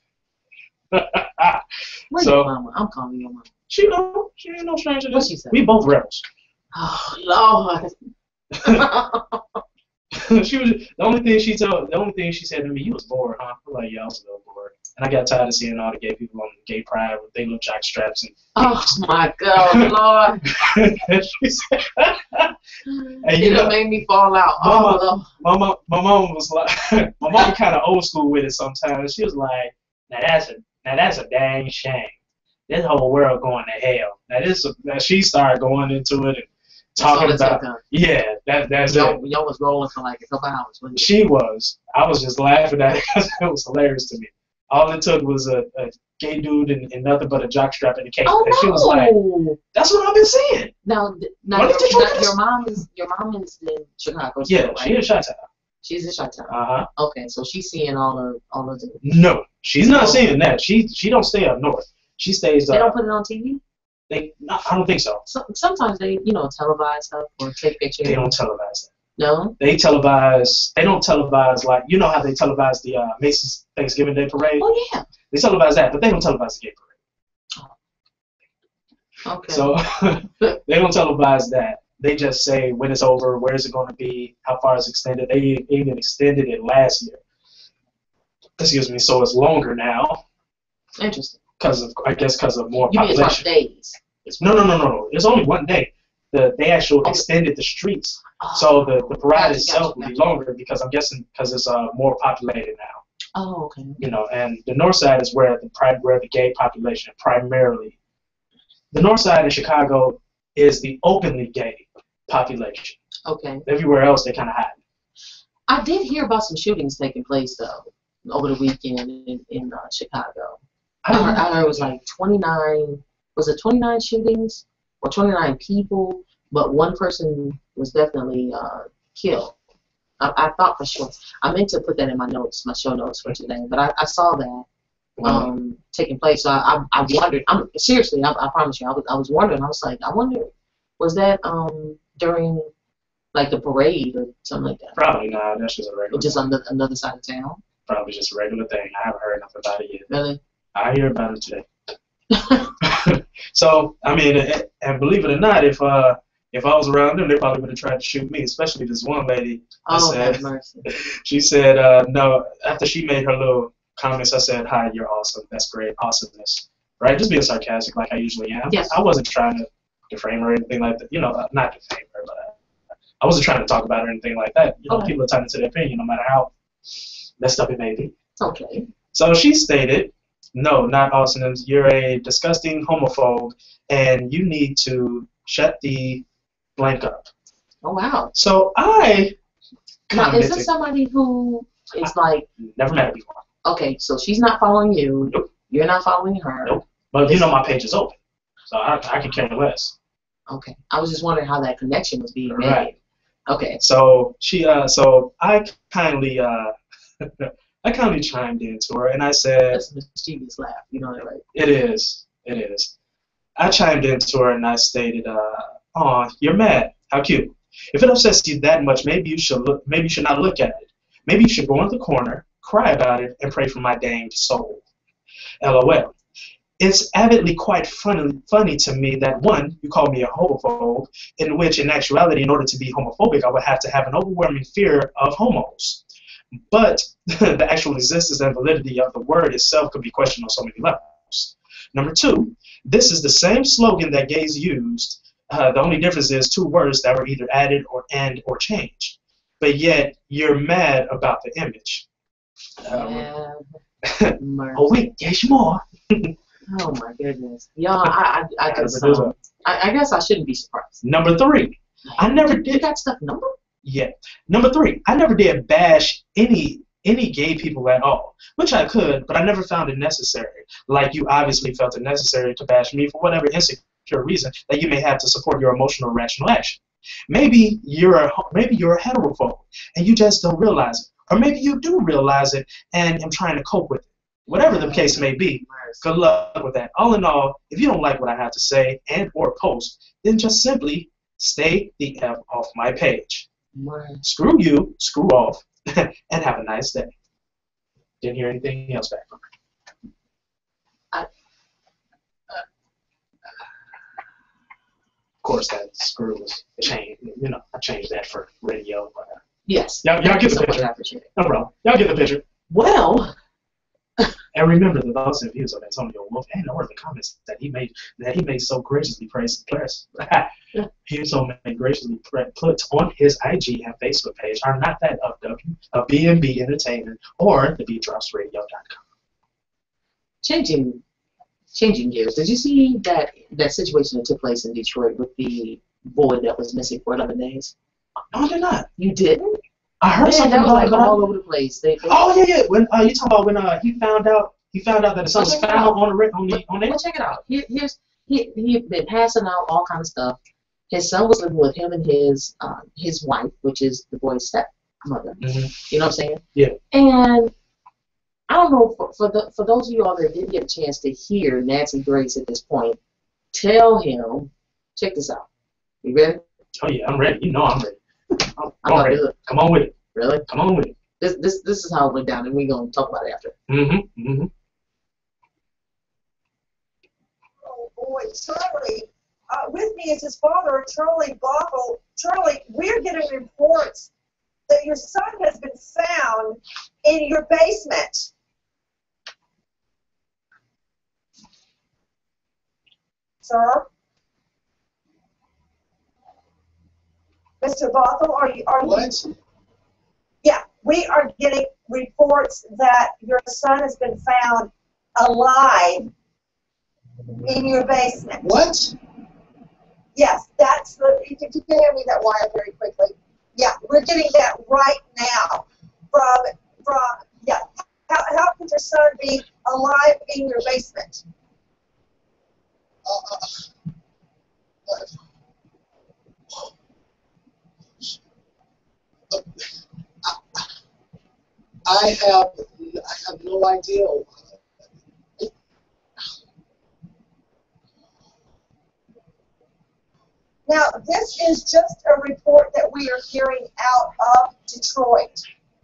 [SPEAKER 2] where's
[SPEAKER 5] So-
[SPEAKER 2] your mama? I'm calling your mama.
[SPEAKER 5] she know she ain't no stranger. to
[SPEAKER 2] What she said?
[SPEAKER 5] We both rebels.
[SPEAKER 2] Oh Lord.
[SPEAKER 5] she was the only thing she told the only thing she said to me, you was bored, huh? I'm like, yeah, I was a little bored. And I got tired of seeing all the gay people on the gay pride with they little jock straps
[SPEAKER 2] oh my God, Lord.
[SPEAKER 5] and she said And you
[SPEAKER 2] it
[SPEAKER 5] know-
[SPEAKER 2] made me fall out.
[SPEAKER 5] Mama-
[SPEAKER 2] Oh,
[SPEAKER 5] my mom my mom was like my mom kinda old school with it sometimes. She was like, Now that's a now that's a dang shame. This whole world going to hell. Now this now she started going into it and talking
[SPEAKER 2] That's all it
[SPEAKER 5] about yeah, that that's it.
[SPEAKER 2] Y'all, y'all was rolling for like a couple hours.
[SPEAKER 5] She was. I was just laughing at it because it was hilarious to me. All it took was a, a gay dude and, and nothing but a jockstrap and a cape.
[SPEAKER 2] Oh
[SPEAKER 5] and she was like,
[SPEAKER 2] no!
[SPEAKER 5] That's what I've been saying.
[SPEAKER 2] Now, now
[SPEAKER 5] What
[SPEAKER 2] your, now your mom is your mom is in Chicago.
[SPEAKER 5] Yeah,
[SPEAKER 2] still, right?
[SPEAKER 5] she in Chi Town.
[SPEAKER 2] She's in Chi-Town.
[SPEAKER 5] Uh huh.
[SPEAKER 2] Okay, so she's seeing all of all of the.
[SPEAKER 5] No, she's not seeing that. She she don't stay up north. She stays.
[SPEAKER 2] They
[SPEAKER 5] Uh,
[SPEAKER 2] don't put it on TV.
[SPEAKER 5] They, no, I don't think so.
[SPEAKER 2] So, sometimes they, you know, televise stuff or take pictures.
[SPEAKER 5] They don't televise that.
[SPEAKER 2] No.
[SPEAKER 5] They televise. They don't televise like you know how they televise the uh, Macy's Thanksgiving Day Parade.
[SPEAKER 2] Oh yeah.
[SPEAKER 5] They televise that, but they don't televise the gay parade.
[SPEAKER 2] Okay.
[SPEAKER 5] So they don't televise that. They just say when it's over, where is it going to be, how far is extended. They even extended it last year. Excuse me. So it's longer now
[SPEAKER 2] Interesting.
[SPEAKER 5] Because of I guess because of more
[SPEAKER 2] You mean
[SPEAKER 5] population.
[SPEAKER 2] days?
[SPEAKER 5] No, no, no, no, no. It's only one day. The they actually extended the streets, so the the parade
[SPEAKER 2] Gotcha,
[SPEAKER 5] itself will be longer because I'm guessing because it's uh more populated now.
[SPEAKER 2] Oh, okay.
[SPEAKER 5] You know, and the north side is where the pri- where the gay population primarily. The north side in Chicago is the openly gay population.
[SPEAKER 2] Okay.
[SPEAKER 5] Everywhere else, they kind of hide.
[SPEAKER 2] I did hear about some shootings taking place though over the weekend in, in uh, Chicago. I heard, I heard it was like 29. Was it 29 shootings or 29 people? But one person was definitely uh, killed. I, I thought for sure. I meant to put that in my notes, my show notes for today, but I, I saw that um, taking place. So I, I, I wondered. I'm seriously. I, I promise you. I was, I was wondering. I was like, I wonder, was that um, during like the parade or something like that,
[SPEAKER 5] Probably not. That's just a regular.
[SPEAKER 2] or just on the another side of town?
[SPEAKER 5] probably just a regular thing. I haven't heard enough about it yet.
[SPEAKER 2] Really?
[SPEAKER 5] I hear about it today. so I mean, and- and believe it or not, if uh if I was around them, they probably would have tried to shoot me. Especially this one lady.
[SPEAKER 2] Oh,
[SPEAKER 5] said-
[SPEAKER 2] have mercy.
[SPEAKER 5] She said, uh, no. After she made her little comments, I said, "Hi, you're awesome. That's great. Awesomeness." Right? Just being sarcastic, like I usually am.
[SPEAKER 2] Yes.
[SPEAKER 5] I wasn't trying to defame her or anything like that. You know, uh, not defame her, but uh, I wasn't trying to talk about her or anything like that. You know,
[SPEAKER 2] Okay.
[SPEAKER 5] people are entitled to their opinion, no matter how messed up it may be.
[SPEAKER 2] Okay.
[SPEAKER 5] So she stated, no, not awesomeness. You're a disgusting homophobe, and you need to shut the blank up.
[SPEAKER 2] Oh wow.
[SPEAKER 5] So I
[SPEAKER 2] Now, is this somebody who is like,
[SPEAKER 5] never met before,
[SPEAKER 2] okay, so she's not following you,
[SPEAKER 5] Nope.
[SPEAKER 2] you're not following her.
[SPEAKER 5] Nope. but you know my page is open, so I, I can care less.
[SPEAKER 2] Okay. I was just wondering how that connection was being made.
[SPEAKER 5] Right.
[SPEAKER 2] Okay.
[SPEAKER 5] So she, uh, so I kindly, uh, I kindly chimed in to her, and I said,
[SPEAKER 2] That's a mischievous laugh. You know right?
[SPEAKER 5] It is. It is. I chimed in to her and I stated, uh, "Oh, you're mad. How cute. If it upsets you that much, maybe you should look. Maybe you should not look at it. Maybe you should go in the corner, cry about it, and pray for my danged soul." LOL. It's avidly quite funny, funny to me that one, you call me a homophobe, in which, in actuality, in order to be homophobic, I would have to have an overwhelming fear of homos. But the actual existence and validity of the word itself could be questioned on so many levels. Number two, this is the same slogan that gays used. Uh, the only difference is two words that were either added or and or changed. But yet you're mad about the image. Um,
[SPEAKER 2] Yeah.
[SPEAKER 5] Oh wait, there's more.
[SPEAKER 2] Oh my goodness. Y'all, I, I, I
[SPEAKER 5] produce
[SPEAKER 2] um, I, I guess I shouldn't be surprised.
[SPEAKER 5] Number three, I never
[SPEAKER 2] You
[SPEAKER 5] did
[SPEAKER 2] got stuff numbered?
[SPEAKER 5] Yeah. Number three, I never did bash any any gay people at all, which I could, but I never found it necessary. Like you obviously felt it necessary to bash me for whatever insecure reason that you may have to support your emotional rational action. Maybe you're a maybe you're a heterophobe and you just don't realize it, or maybe you do realize it and am trying to cope with it. Whatever the case may be, good luck with that. All in all, if you don't like what I have to say and or post, then just simply stay the F off my page. Screw you, screw off, and have a nice day. Didn't hear anything else back from her. Of course, that screw was changed. You know, I changed that for radio. But, uh,
[SPEAKER 2] Yes.
[SPEAKER 5] Y'all- y'all get the
[SPEAKER 2] so
[SPEAKER 5] picture.
[SPEAKER 2] I appreciate it.
[SPEAKER 5] no problem. Y'all get the picture.
[SPEAKER 2] Well,
[SPEAKER 5] And remember the thoughts and views of Antonio Wolf and or the comments that he made that he made so graciously praise press. he so made graciously put on his IG and Facebook page are not that of W of B&B Entertainment or the BeatDropsRadio.com.
[SPEAKER 2] changing changing gears. Did you see that that situation that took place in Detroit with the boy that was missing for 11 days?
[SPEAKER 5] No, they're not.
[SPEAKER 2] You didn't?
[SPEAKER 5] I heard
[SPEAKER 2] Man,
[SPEAKER 5] something about
[SPEAKER 2] like
[SPEAKER 5] it.
[SPEAKER 2] all over the place. They, they,
[SPEAKER 5] Oh yeah, yeah. When uh, you talking about when uh, he found out he found out that his son was found on the on the on
[SPEAKER 2] Well, check it out. Here, here's he he been passing out all kind of stuff. His son was living with him and his uh, his wife, which is the boy's stepmother.
[SPEAKER 5] Mhm.
[SPEAKER 2] You know what I'm saying?
[SPEAKER 5] Yeah.
[SPEAKER 2] And I don't know for for, the, for those of you all that didn't get a chance to hear Nancy Grace at this point, tell him. Check this out. You ready?
[SPEAKER 5] Oh yeah, I'm ready. You know I'm ready. I'm,
[SPEAKER 2] I'm not
[SPEAKER 5] ready.
[SPEAKER 2] good.
[SPEAKER 5] Come on with it.
[SPEAKER 2] Really?
[SPEAKER 5] Come on with it.
[SPEAKER 2] This this this is how it went down, and we're gonna talk about it after.
[SPEAKER 5] Mm-hmm. Mm-hmm.
[SPEAKER 6] Oh boy, Charlie. Uh, with me is his father, Charlie Bothuell. Charlie, we're getting reports that your son has been found in your basement. Sir? Mr. Bothuell, are you, are you?
[SPEAKER 7] What?
[SPEAKER 6] Yeah, we are getting reports that your son has been found alive in your basement.
[SPEAKER 7] What?
[SPEAKER 6] Yes, that's the. If you can hand me that wire very quickly. Yeah, we're getting that right now from from. Yeah, how how could your son be alive in your basement?
[SPEAKER 7] Uh, uh, uh, I- have I have no idea.
[SPEAKER 6] Now, this is just a report that we are hearing out of Detroit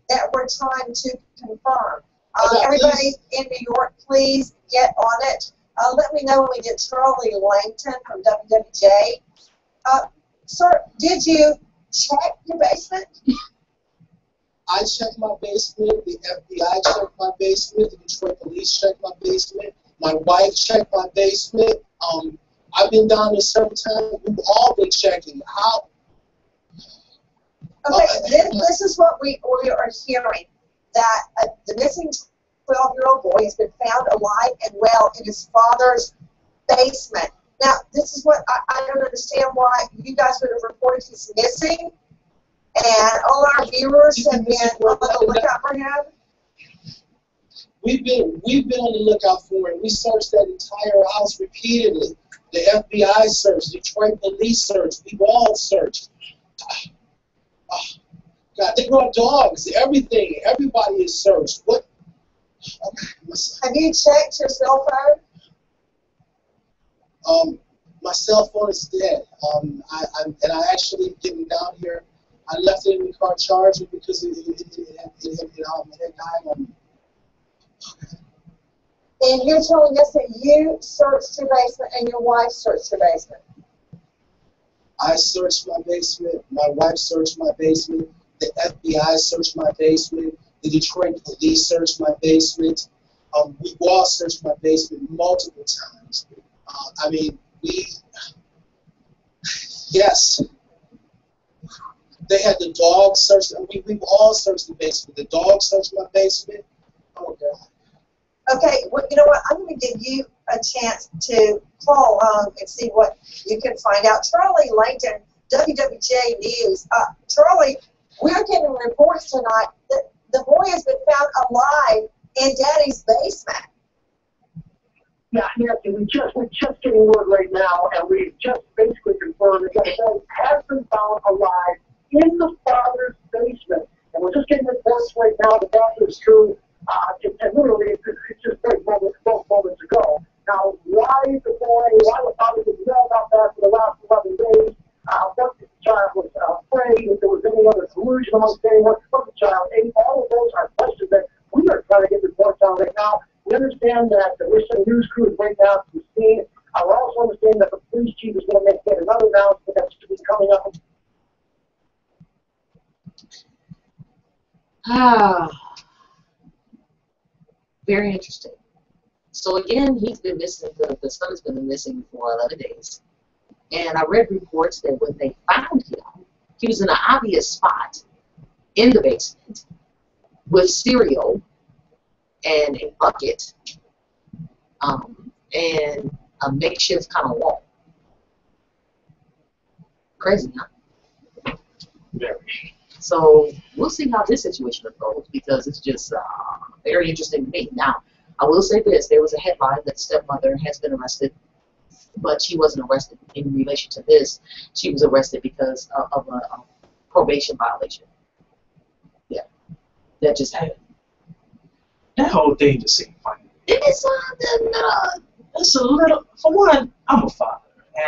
[SPEAKER 6] that we're trying to confirm. Uh, everybody in New York, please get on it. Uh, let me know when we get Charlie Langton from WWJ. Uh, sir, did you check your basement?
[SPEAKER 7] I checked my basement. The FBI checked my basement. The Detroit police checked my basement. My wife checked my basement. Um, I've been down there several times. We've all been checking. How?
[SPEAKER 6] Okay,
[SPEAKER 7] Uh,
[SPEAKER 6] this, this is what we, we are hearing, that uh, the missing 12-year-old boy has been found alive and well in his father's basement. Now, this is what I, I don't understand why you guys would have reported he's missing, and all our viewers have been on the lookout for him.
[SPEAKER 7] We've been we've been on the lookout for him. We searched that entire house repeatedly. The FBI searched, Detroit police searched. We've all searched. Ah, God, they brought dogs, everything. Everybody is searched. What? Okay.
[SPEAKER 6] Have you checked your cell phone?
[SPEAKER 7] Um, my cell phone is dead. Um, I, I and I actually getting down here. I left it in the car charging because it it, it, it, it, it, it, um, it had died on me.
[SPEAKER 6] And you're telling us that you searched your basement and your wife searched your basement.
[SPEAKER 7] I searched my basement. My wife searched my basement. The FBI searched my basement. The Detroit police searched my basement. Um, we all searched my basement multiple times. Uh, I mean, we, yes, they had the dog search. I mean, we all searched the basement. The dog searched my basement. Oh God.
[SPEAKER 6] Okay, well, you know what? I'm going to give you a chance to call um, and see what you can find out. Charlie Langton, WWJ News. Uh, Charlie, we're getting reports tonight that the boy has been found alive in Daddy's basement.
[SPEAKER 8] Yeah, Nancy, we just we're just getting word right now, and we just basically confirmed that the boy has been found alive in the father's basement, and we're just getting reports right now that that is true. Uh, and, and literally, it's, it's just like moments, both moments ago. Now, why the boy, why the father didn't know about that for the last 11 days? Uh, what the child was uh, afraid? If there was any other collusion amongst anyone? What the child ate? All of those are questions that we are trying to get reports on right now. We understand that we're sending news crews right now to the scene. I also understand that the police chief is going to make yet another announcement that's to be coming up.
[SPEAKER 2] Ah, very interesting. So again, he's been missing. The, the son has been missing for 11 days, and I read reports that when they found him, he was in an obvious spot in the basement with cereal and a bucket um, and a makeshift kind of wall. Crazy, huh?
[SPEAKER 5] Very.
[SPEAKER 2] So we'll see how this situation unfolds because it's just uh, very interesting to me. Now, I will say this: there was a headline that stepmother has been arrested, but she wasn't arrested in relation to this. She was arrested because of, of a, a probation violation. That just happened.
[SPEAKER 5] That whole thing just seemed funny.
[SPEAKER 2] It's something. Uh,
[SPEAKER 5] It's a little. For one, I'm a father,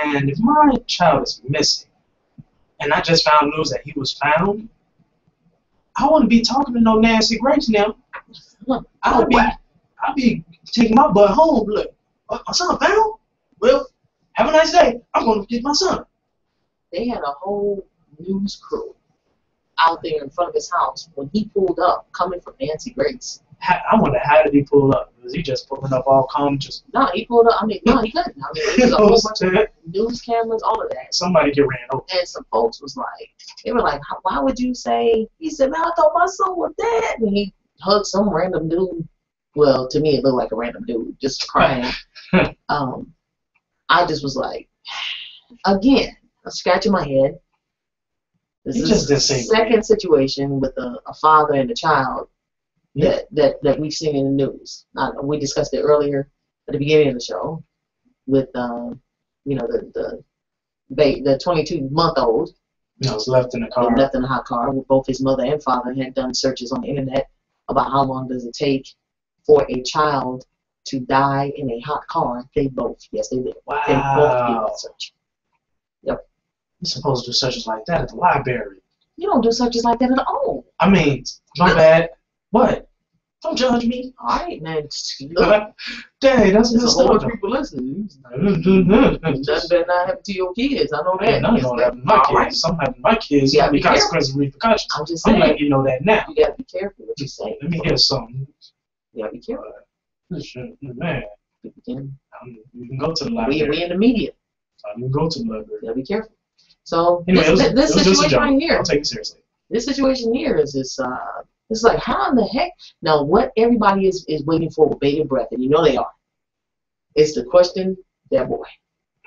[SPEAKER 5] and if my child is missing, and I just found news that he was found, I wouldn't be talking to no Nancy Grace now. I'll be, I'll be taking my butt home. Look, "Uh, my son found. Well, have a nice day. I'm going to get my son.
[SPEAKER 2] they had a whole news crew out there in front of his house when he pulled up, coming from Nancy Grace.
[SPEAKER 5] I wonder how did he pull up? Was he just pulling up all calm? Just
[SPEAKER 2] No, he pulled up. I mean, no, he couldn't. I mean, there was a whole bunch of news cameras, all of that.
[SPEAKER 5] somebody get ran over.
[SPEAKER 2] And some folks was like, they were like, why would you say? He said, man, I thought my son was dead. And he hugged some random dude. Well, to me, it looked like a random dude just crying. um, I just was like, again, I'm scratching my head. This is
[SPEAKER 5] just
[SPEAKER 2] the second situation with a, a father and a child
[SPEAKER 5] Yeah.
[SPEAKER 2] that, that, that we've seen in the news. Uh, we discussed it earlier at the beginning of the show with, um, you know, the the ba- the 22 month old
[SPEAKER 5] know, was left in the car.
[SPEAKER 2] left in a hot car. With both his mother and father had done searches on the internet about how long does it take for a child to die in a hot car. They both, yes, they did. They both did
[SPEAKER 5] Wow.
[SPEAKER 2] search.
[SPEAKER 5] You're supposed to do searches like that at the library.
[SPEAKER 2] You don't do searches like that at all.
[SPEAKER 5] I mean, my bad. What? Don't judge me.
[SPEAKER 2] All right, man. Look,
[SPEAKER 5] Dang, that's
[SPEAKER 2] there's
[SPEAKER 5] messed
[SPEAKER 2] a lot of people listening. Mm-hmm.
[SPEAKER 5] Nothing
[SPEAKER 2] Nothing better not happen to your kids. I know that.
[SPEAKER 5] None of that my
[SPEAKER 2] All right.
[SPEAKER 5] kids. Some have my kids.
[SPEAKER 2] Yeah,
[SPEAKER 5] Yeah, be consequences and repercussions.
[SPEAKER 2] I'm just saying.
[SPEAKER 5] I'm letting you know that now.
[SPEAKER 2] You gotta be careful what you say.
[SPEAKER 5] Let me hear something.
[SPEAKER 2] You gotta be careful.
[SPEAKER 5] Uh, man,
[SPEAKER 2] People can-
[SPEAKER 5] um, you can go to the library.
[SPEAKER 2] we in the media.
[SPEAKER 5] Uh, you can go to the library.
[SPEAKER 2] You gotta be careful. So
[SPEAKER 5] Anyway, was,
[SPEAKER 2] this, this
[SPEAKER 5] was a
[SPEAKER 2] situation right here.
[SPEAKER 5] Don't take it seriously.
[SPEAKER 2] this situation here is this uh it's like how in the heck now what everybody is is waiting for with bated breath and you know they are It's the question that boy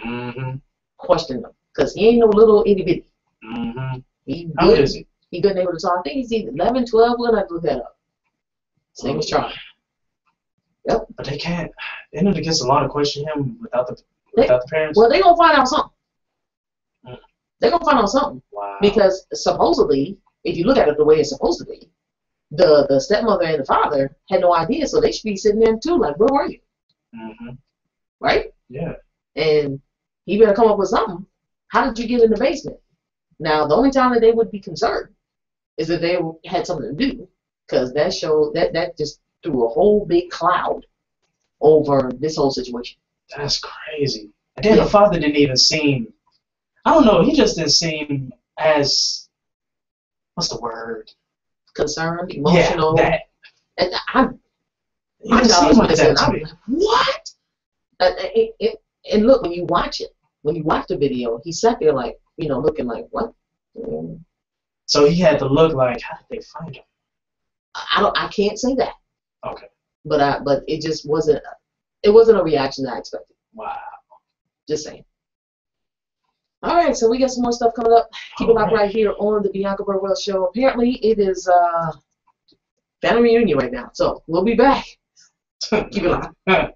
[SPEAKER 5] Mm-hmm.
[SPEAKER 2] question him because he ain't no little itty bitty
[SPEAKER 5] Mm-hmm.
[SPEAKER 2] he
[SPEAKER 5] How
[SPEAKER 2] good
[SPEAKER 5] is he?
[SPEAKER 2] he good able to talk I think he's either 11 12 we're gonna have to look that up same as Charlie Yep.
[SPEAKER 5] But they can't. They know against a lot of question him without the
[SPEAKER 2] They-
[SPEAKER 5] without the parents.
[SPEAKER 2] well they gonna find out something
[SPEAKER 5] Mm.
[SPEAKER 2] they gonna find out something
[SPEAKER 5] Wow.
[SPEAKER 2] because supposedly if you look at it the way it's supposed to be the the stepmother and the father had no idea so they should be sitting there too like where were you
[SPEAKER 5] hmm
[SPEAKER 2] right
[SPEAKER 5] Yeah.
[SPEAKER 2] and he better come up with something. How did you get in the basement? Now, the only time that they would be concerned is if they had something to do, because that showed that that just threw a whole big cloud over this whole situation.
[SPEAKER 5] That's crazy. And then
[SPEAKER 2] Yeah.
[SPEAKER 5] the father didn't even seem. I don't know. He just didn't seem as. What's the word?
[SPEAKER 2] Concerned, emotional,
[SPEAKER 5] Yeah, that.
[SPEAKER 2] and I,
[SPEAKER 5] You
[SPEAKER 2] I
[SPEAKER 5] didn't
[SPEAKER 2] thought
[SPEAKER 5] seem
[SPEAKER 2] was
[SPEAKER 5] to
[SPEAKER 2] I was like, what? And, and, and- and look, when you watch it, when you watch the video, he sat there like, you know, looking like, what?
[SPEAKER 5] So he had to look like, how did they find him?
[SPEAKER 2] I don't, I can't say that,
[SPEAKER 5] Okay.
[SPEAKER 2] but I, but it just wasn't, it wasn't a reaction that I expected.
[SPEAKER 5] Wow.
[SPEAKER 2] Just saying. All right, so we got some more stuff coming up. Keep it
[SPEAKER 5] All right.
[SPEAKER 2] right here on the Bianca Burwell Show. Apparently, it is uh, family reunion right now, so we'll be back. Keep it locked.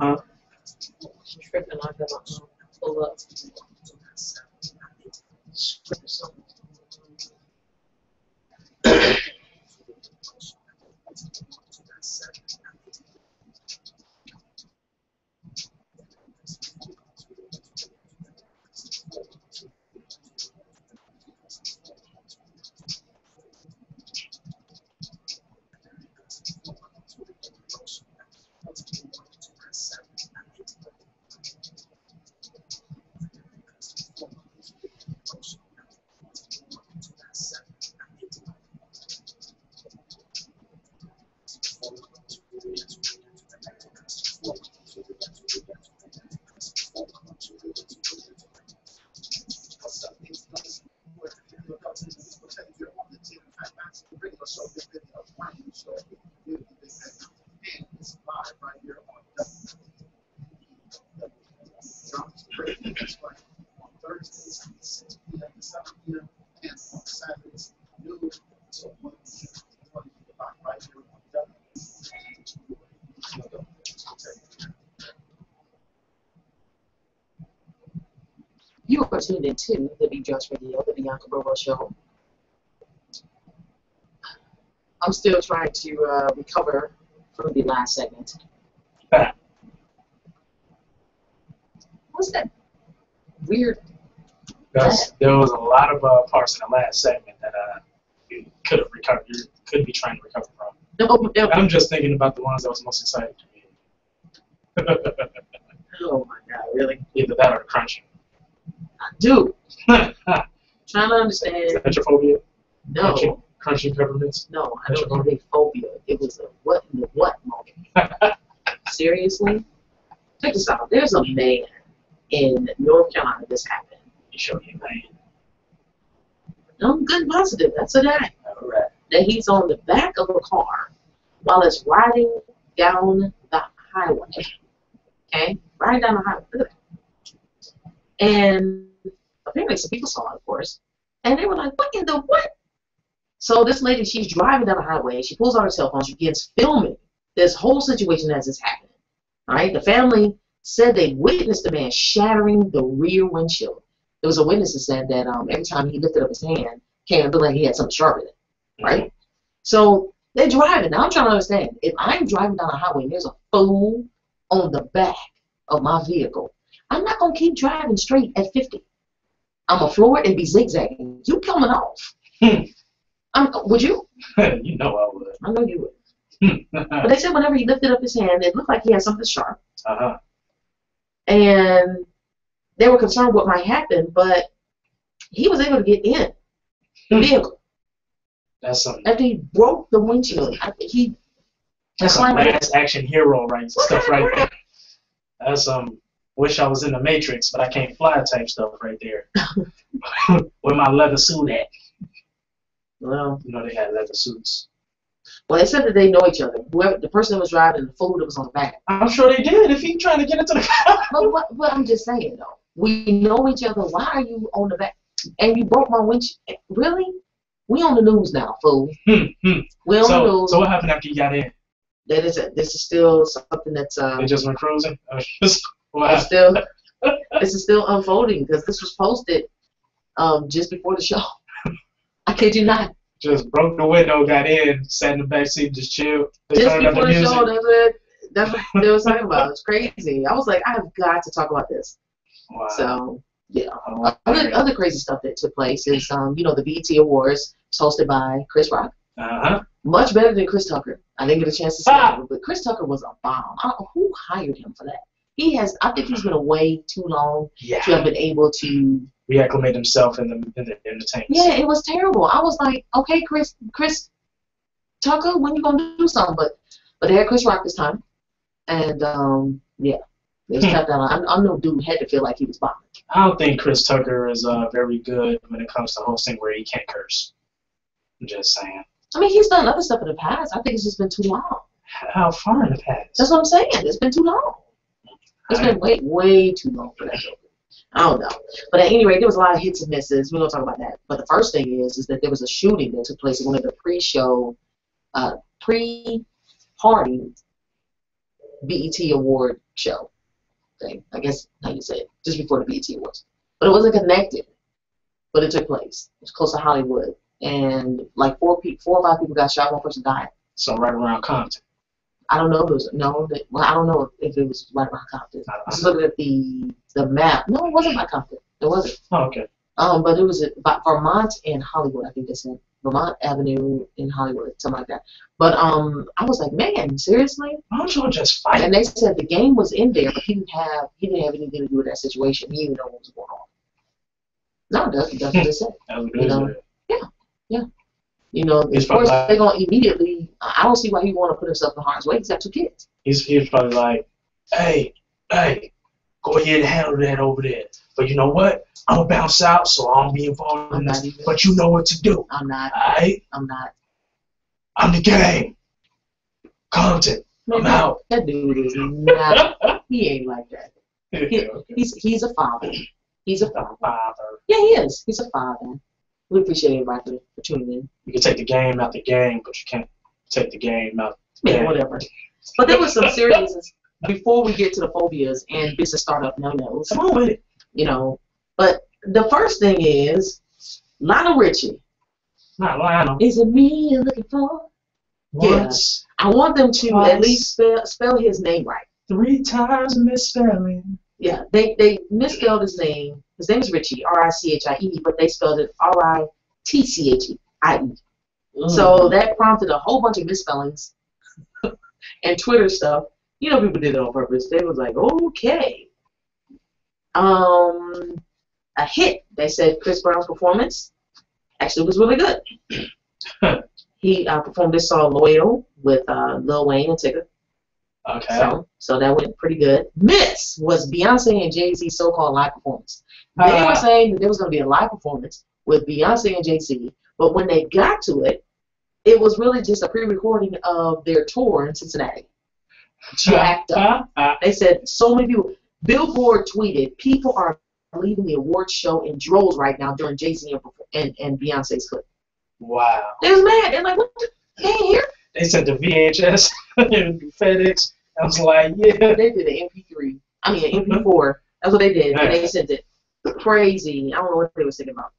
[SPEAKER 5] Huh?
[SPEAKER 2] Tripping, I gotta um, pull up. Script or something. You are tuned into the Beat Drops Radio, the Bianca Burwell Show. I'm still trying to uh, recover from the last segment. What's that weird?
[SPEAKER 5] Because there was a lot of uh, parts in the last segment that uh, you could have recovered. You could be trying to recover from.
[SPEAKER 2] No, no.
[SPEAKER 5] I'm just thinking about the ones that was most exciting to me.
[SPEAKER 2] Oh my God, really?
[SPEAKER 5] Either that or crunching.
[SPEAKER 2] Dude,
[SPEAKER 5] Is
[SPEAKER 2] trying to understand.
[SPEAKER 5] that your?
[SPEAKER 2] No,
[SPEAKER 5] Crunching, crunching peppermints?
[SPEAKER 2] no, I don't have a phobia. It was a what in the what moment. Seriously? Check this out. There's a man in North Carolina. This happened.
[SPEAKER 5] You show me, man.
[SPEAKER 2] I'm good and positive. That's a guy.
[SPEAKER 5] All right.
[SPEAKER 2] That he's on the back of a car while it's riding down the highway. Okay? Riding down the highway. Look at that. And apparently some people saw it, of course. And they were like, what in the what? So this lady, she's driving down the highway. She pulls out her cell phone. She begins filming this whole situation as it's happening. All right? The family said they witnessed the man shattering the rear windshield. There was a witness that said that um, every time he lifted up his hand, came looked like he had something sharp in it. Right? So they're driving. Now I'm trying to understand. If I'm driving down a highway and there's a fool on the back of my vehicle, I'm not gonna keep driving straight at 50. I'm gonna floor it and be zigzagging. You coming off?
[SPEAKER 5] Hmm.
[SPEAKER 2] I'm, would you?
[SPEAKER 5] you know I would.
[SPEAKER 2] I know you would. But they said whenever he lifted up his hand, it looked like he had something sharp.
[SPEAKER 5] uh-huh.
[SPEAKER 2] and they were concerned what might happen, but he was able to get in the
[SPEAKER 5] Hmm.
[SPEAKER 2] vehicle
[SPEAKER 5] That's something.
[SPEAKER 2] after he broke the windshield. I think he
[SPEAKER 5] that's some last action hero right stuff right there. That's some wish I was in the Matrix, but I can't fly type stuff right there. Where my leather suit at?
[SPEAKER 2] well,
[SPEAKER 5] You know they had leather suits.
[SPEAKER 2] well, they said that they know each other. Whoever the person that was driving the fool that was on the back.
[SPEAKER 5] I'm sure they did. If he trying to get into the car.
[SPEAKER 2] But what? But I'm just saying though, we know each other. Why are you on the back? And you broke my windshield. Really? We on the news now, fool.
[SPEAKER 5] Hmm, hmm.
[SPEAKER 2] We on the
[SPEAKER 5] So,
[SPEAKER 2] news.
[SPEAKER 5] so what happened after you got in?
[SPEAKER 2] that is a, this is still something that's um,
[SPEAKER 5] They just went cruising. What
[SPEAKER 2] it's still this is still unfolding because this was posted um, just before the show. I kid you not.
[SPEAKER 5] Just broke the window, got in, sat in the back seat, just chilled. They
[SPEAKER 2] Just before
[SPEAKER 5] the music.
[SPEAKER 2] show, that's what that's what they were talking about. It's crazy. I was like, I have got to talk about this.
[SPEAKER 5] Wow.
[SPEAKER 2] So yeah.
[SPEAKER 5] Oh,
[SPEAKER 2] Other other crazy stuff that took place is um, you know, the BET Awards hosted by Chris Rock.
[SPEAKER 5] uh-huh.
[SPEAKER 2] Much better than Chris Tucker. I didn't get a chance to see
[SPEAKER 5] Ah!
[SPEAKER 2] it, but Chris Tucker was a bomb. I don't know who hired him for that. He has I think he's been away too long
[SPEAKER 5] Yeah.
[SPEAKER 2] to have been able to
[SPEAKER 5] Reacclimate himself in the in the in the entertainment.
[SPEAKER 2] Yeah, it was terrible. I was like, okay, Chris, Chris Tucker, when you gonna do something? But but they had Chris Rock this time, and um, yeah, they was
[SPEAKER 5] Hmm.
[SPEAKER 2] tapped down. I, I know dude had to feel like he was bombing.
[SPEAKER 5] I don't think Chris Tucker is uh, very good when it comes to hosting where he can't curse. I'm just saying.
[SPEAKER 2] I mean, he's done other stuff in the past. I think it's just been too long.
[SPEAKER 5] How far in the past?
[SPEAKER 2] That's what I'm saying. It's been too long. It's been way, way too long for that Joker. I don't know. But at any rate, there was a lot of hits and misses. We're gonna talk about that. But the first thing is, is that there was a shooting that took place at one of the pre-show, uh, pre-party BET award show thing. I guess how you say it, just before the BET awards. But it wasn't connected. But it took place. It was close to Hollywood, and like four people, four or five people got shot. One person died.
[SPEAKER 5] So right around Compton.
[SPEAKER 2] I don't know if it was no. That, well, I don't know if it was right around Compton.
[SPEAKER 5] I
[SPEAKER 2] was looking at the the map. No, it wasn't by Compton. It wasn't.
[SPEAKER 5] Oh, okay.
[SPEAKER 2] Um, but it was at by Vermont and Hollywood. I think they said Vermont Avenue in Hollywood, something like that. But um, I was like, man, seriously?
[SPEAKER 5] Why don't y'all just fight?
[SPEAKER 2] And they said the game was in there, but he didn't have he didn't have anything to do with that situation. He didn't know what was going on. No, that's, that's what they said.
[SPEAKER 5] That was
[SPEAKER 2] You
[SPEAKER 5] good.
[SPEAKER 2] know? You know, of course they're gonna immediately. I don't see why he want to put himself in harm's way. He's got two kids.
[SPEAKER 5] He's he was probably like, hey, hey, go ahead and handle that over there. But you know what? I'm gonna bounce out, so I don't be involved
[SPEAKER 2] I'm
[SPEAKER 5] in this.
[SPEAKER 2] even.
[SPEAKER 5] But you know what to do.
[SPEAKER 2] I'm not.
[SPEAKER 5] Alright?
[SPEAKER 2] I'm not.
[SPEAKER 5] I'm the game. Compton. I'm out.
[SPEAKER 2] That dude is not. he ain't like that. He, he's he's a father. He's a father.
[SPEAKER 5] father.
[SPEAKER 2] Yeah, he is. He's a father. We appreciate everybody for, for tuning in.
[SPEAKER 5] You can take the game out the game, but you can't take the game out.
[SPEAKER 2] Yeah, whatever. But there was some seriousness before we get to the phobias and business startup no nos.
[SPEAKER 5] Come on with it.
[SPEAKER 2] You know. But the first thing is Lionel Richie.
[SPEAKER 5] Not Lionel.
[SPEAKER 2] Is it me you're looking for? Yeah. I want them to at least spell spell his name right.
[SPEAKER 5] three times misspelling.
[SPEAKER 2] Yeah, they they misspelled his name. His name is Richie, R I C H I E, but they spelled it R I T C H E I E.
[SPEAKER 5] Mm.
[SPEAKER 2] So that prompted a whole bunch of misspellings and Twitter stuff. You know, people did it on purpose. They was like, okay. Um, a hit. They said Chris Brown's performance actually was really good. he uh, performed this song "Loyal" with uh, Lil Wayne and Tyga.
[SPEAKER 5] Okay.
[SPEAKER 2] So, so that went pretty good. Miss was Beyonce and Jay Z's so-called live performance. They
[SPEAKER 5] Uh,
[SPEAKER 2] were saying that there was going to be a live performance with Beyonce and Jay Z, but when they got to it, it was really just a pre-recording of their tour in Cincinnati. Jacked up. They said so many people. Billboard tweeted, "People are leaving the awards show in droves right now during Jay Z and, and, Beyonce's clip."
[SPEAKER 5] wow.
[SPEAKER 2] They was mad. They're like, "What? The? They ain't here."
[SPEAKER 5] They sent the VHS and FedEx. I was like, yeah.
[SPEAKER 2] They did an MP3. I mean, an MP4. That's what they did. And they sent it. Crazy. I don't know what they was thinking about.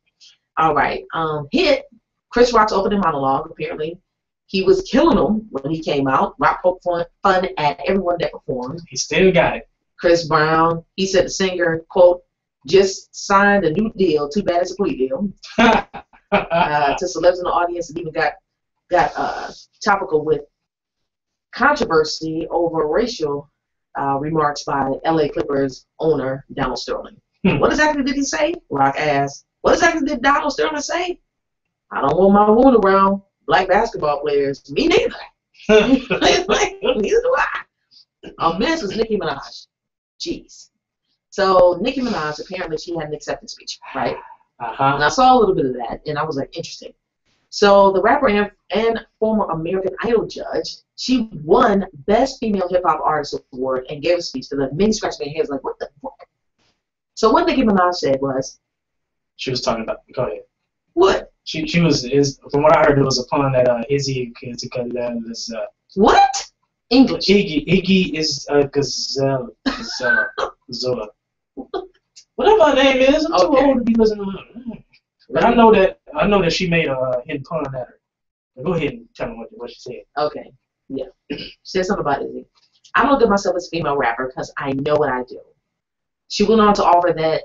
[SPEAKER 2] All right. Um, hit. Chris Rock's opening monologue. Apparently, he was killing them when he came out. Rock poked fun, at everyone that performed.
[SPEAKER 5] He still got it.
[SPEAKER 2] Chris Brown. He said the singer quote just signed a new deal. Too bad it's a plea deal. Uh, to celebs in the audience, and even got got uh, topical with controversy over racial uh, remarks by LA Clippers owner Donald Sterling.
[SPEAKER 5] Hmm.
[SPEAKER 2] What exactly did he say? Rock asked. What exactly did Donald Sterling say? I don't want my wound around black basketball players. Me neither. like, neither do I. A miss was Nicki Minaj. Jeez. So Nicki Minaj apparently she had an acceptance speech, right?
[SPEAKER 5] uh-huh.
[SPEAKER 2] And I saw a little bit of that, and I was like, interesting. So the rapper and, and former American Idol judge, she won Best Female Hip Hop Artist Award and gave a speech to the many scratching their heads like, what the fuck? So what Nicki Minaj said was,
[SPEAKER 5] She was talking about. Go ahead.
[SPEAKER 2] what?
[SPEAKER 5] She she was is from what I heard it was a pun that uh Izzy is uh
[SPEAKER 2] What? English.
[SPEAKER 5] Iggy Iggy is uh gazelle gazelle gazelle. Whatever her name is, I'm too old to be listening to her. But I know that I know that she made a hidden pun at her. Go ahead and tell me what what she said.
[SPEAKER 2] Okay. Yeah. She said something about Izzy. I don't look at myself as a female rapper because I know what I do. She went on to offer that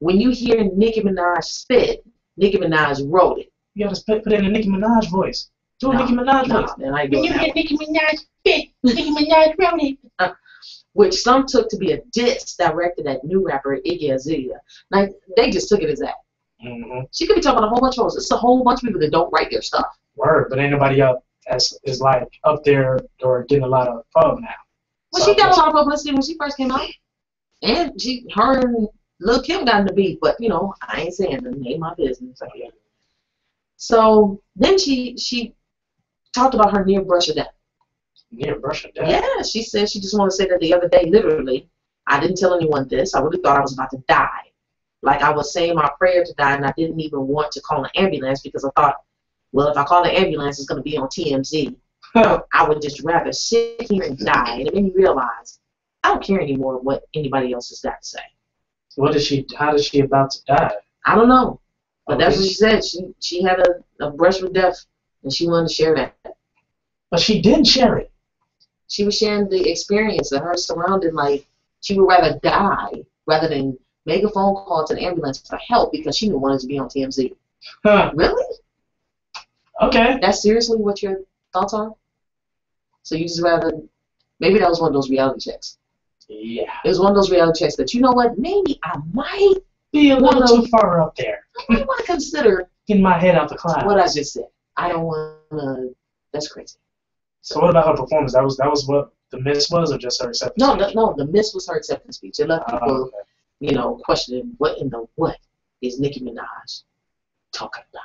[SPEAKER 2] when you hear Nicki Minaj spit, Nicki Minaj wrote it.
[SPEAKER 5] You gotta put, put it in a Nicki Minaj voice. Do a
[SPEAKER 2] No,
[SPEAKER 5] Nicki Minaj
[SPEAKER 2] No,
[SPEAKER 5] voice.
[SPEAKER 2] then I do
[SPEAKER 9] When you
[SPEAKER 2] that
[SPEAKER 9] get Nicki Minaj spit, Nicki Minaj wrote it.
[SPEAKER 2] which some took to be a diss directed at new rapper Iggy Azalea. Like they just took it as that.
[SPEAKER 5] hmm
[SPEAKER 2] She could be talking about a whole bunch of folks. It's a whole bunch of people that don't write their stuff.
[SPEAKER 5] Word, but ain't nobody up as is like up there or getting a lot of pub now.
[SPEAKER 2] Well,
[SPEAKER 5] So-
[SPEAKER 2] she got a lot of publicity when she first came out, and she, her and Lil Kim got in the beef. But you know, I ain't saying the name my business. So then she she talked about her near brush of death.
[SPEAKER 5] near brush of death.
[SPEAKER 2] Yeah, she said she just wanted to say that the other day, literally, I didn't tell anyone this. I really thought I was about to die. Like I was saying my prayer to die, and I didn't even want to call an ambulance because I thought, well, if I call an ambulance, it's going to be on TMZ. I would just rather sit here and die. And it made me realize I don't care anymore what anybody else has got to say.
[SPEAKER 5] What is she? How is she about to die?
[SPEAKER 2] I don't know. But that's what she said. She she had a, a brush with death and she wanted to share that.
[SPEAKER 5] But she didn't share it.
[SPEAKER 2] She was sharing the experience of her surrounding like she would rather die rather than make a phone call to an ambulance for help because she didn't want to be on TMZ.
[SPEAKER 5] Huh.
[SPEAKER 2] Really?
[SPEAKER 5] Okay.
[SPEAKER 2] That's seriously what your thoughts are? So you just rather maybe that was one of those reality checks.
[SPEAKER 5] Yeah.
[SPEAKER 2] It was one of those reality checks that you know what, maybe I might
[SPEAKER 5] Be a little too far up there.
[SPEAKER 2] I might want to consider
[SPEAKER 5] Getting my head out the clouds.
[SPEAKER 2] what I just said. I don't want to. That's crazy.
[SPEAKER 5] So what about her performance? That was that was what the miss was, or just her acceptance?
[SPEAKER 2] No,
[SPEAKER 5] speech?
[SPEAKER 2] no, no. The miss was her acceptance speech. It left
[SPEAKER 5] Oh,
[SPEAKER 2] people,
[SPEAKER 5] okay.
[SPEAKER 2] you know, questioning what in the what is Nicki Minaj talking about.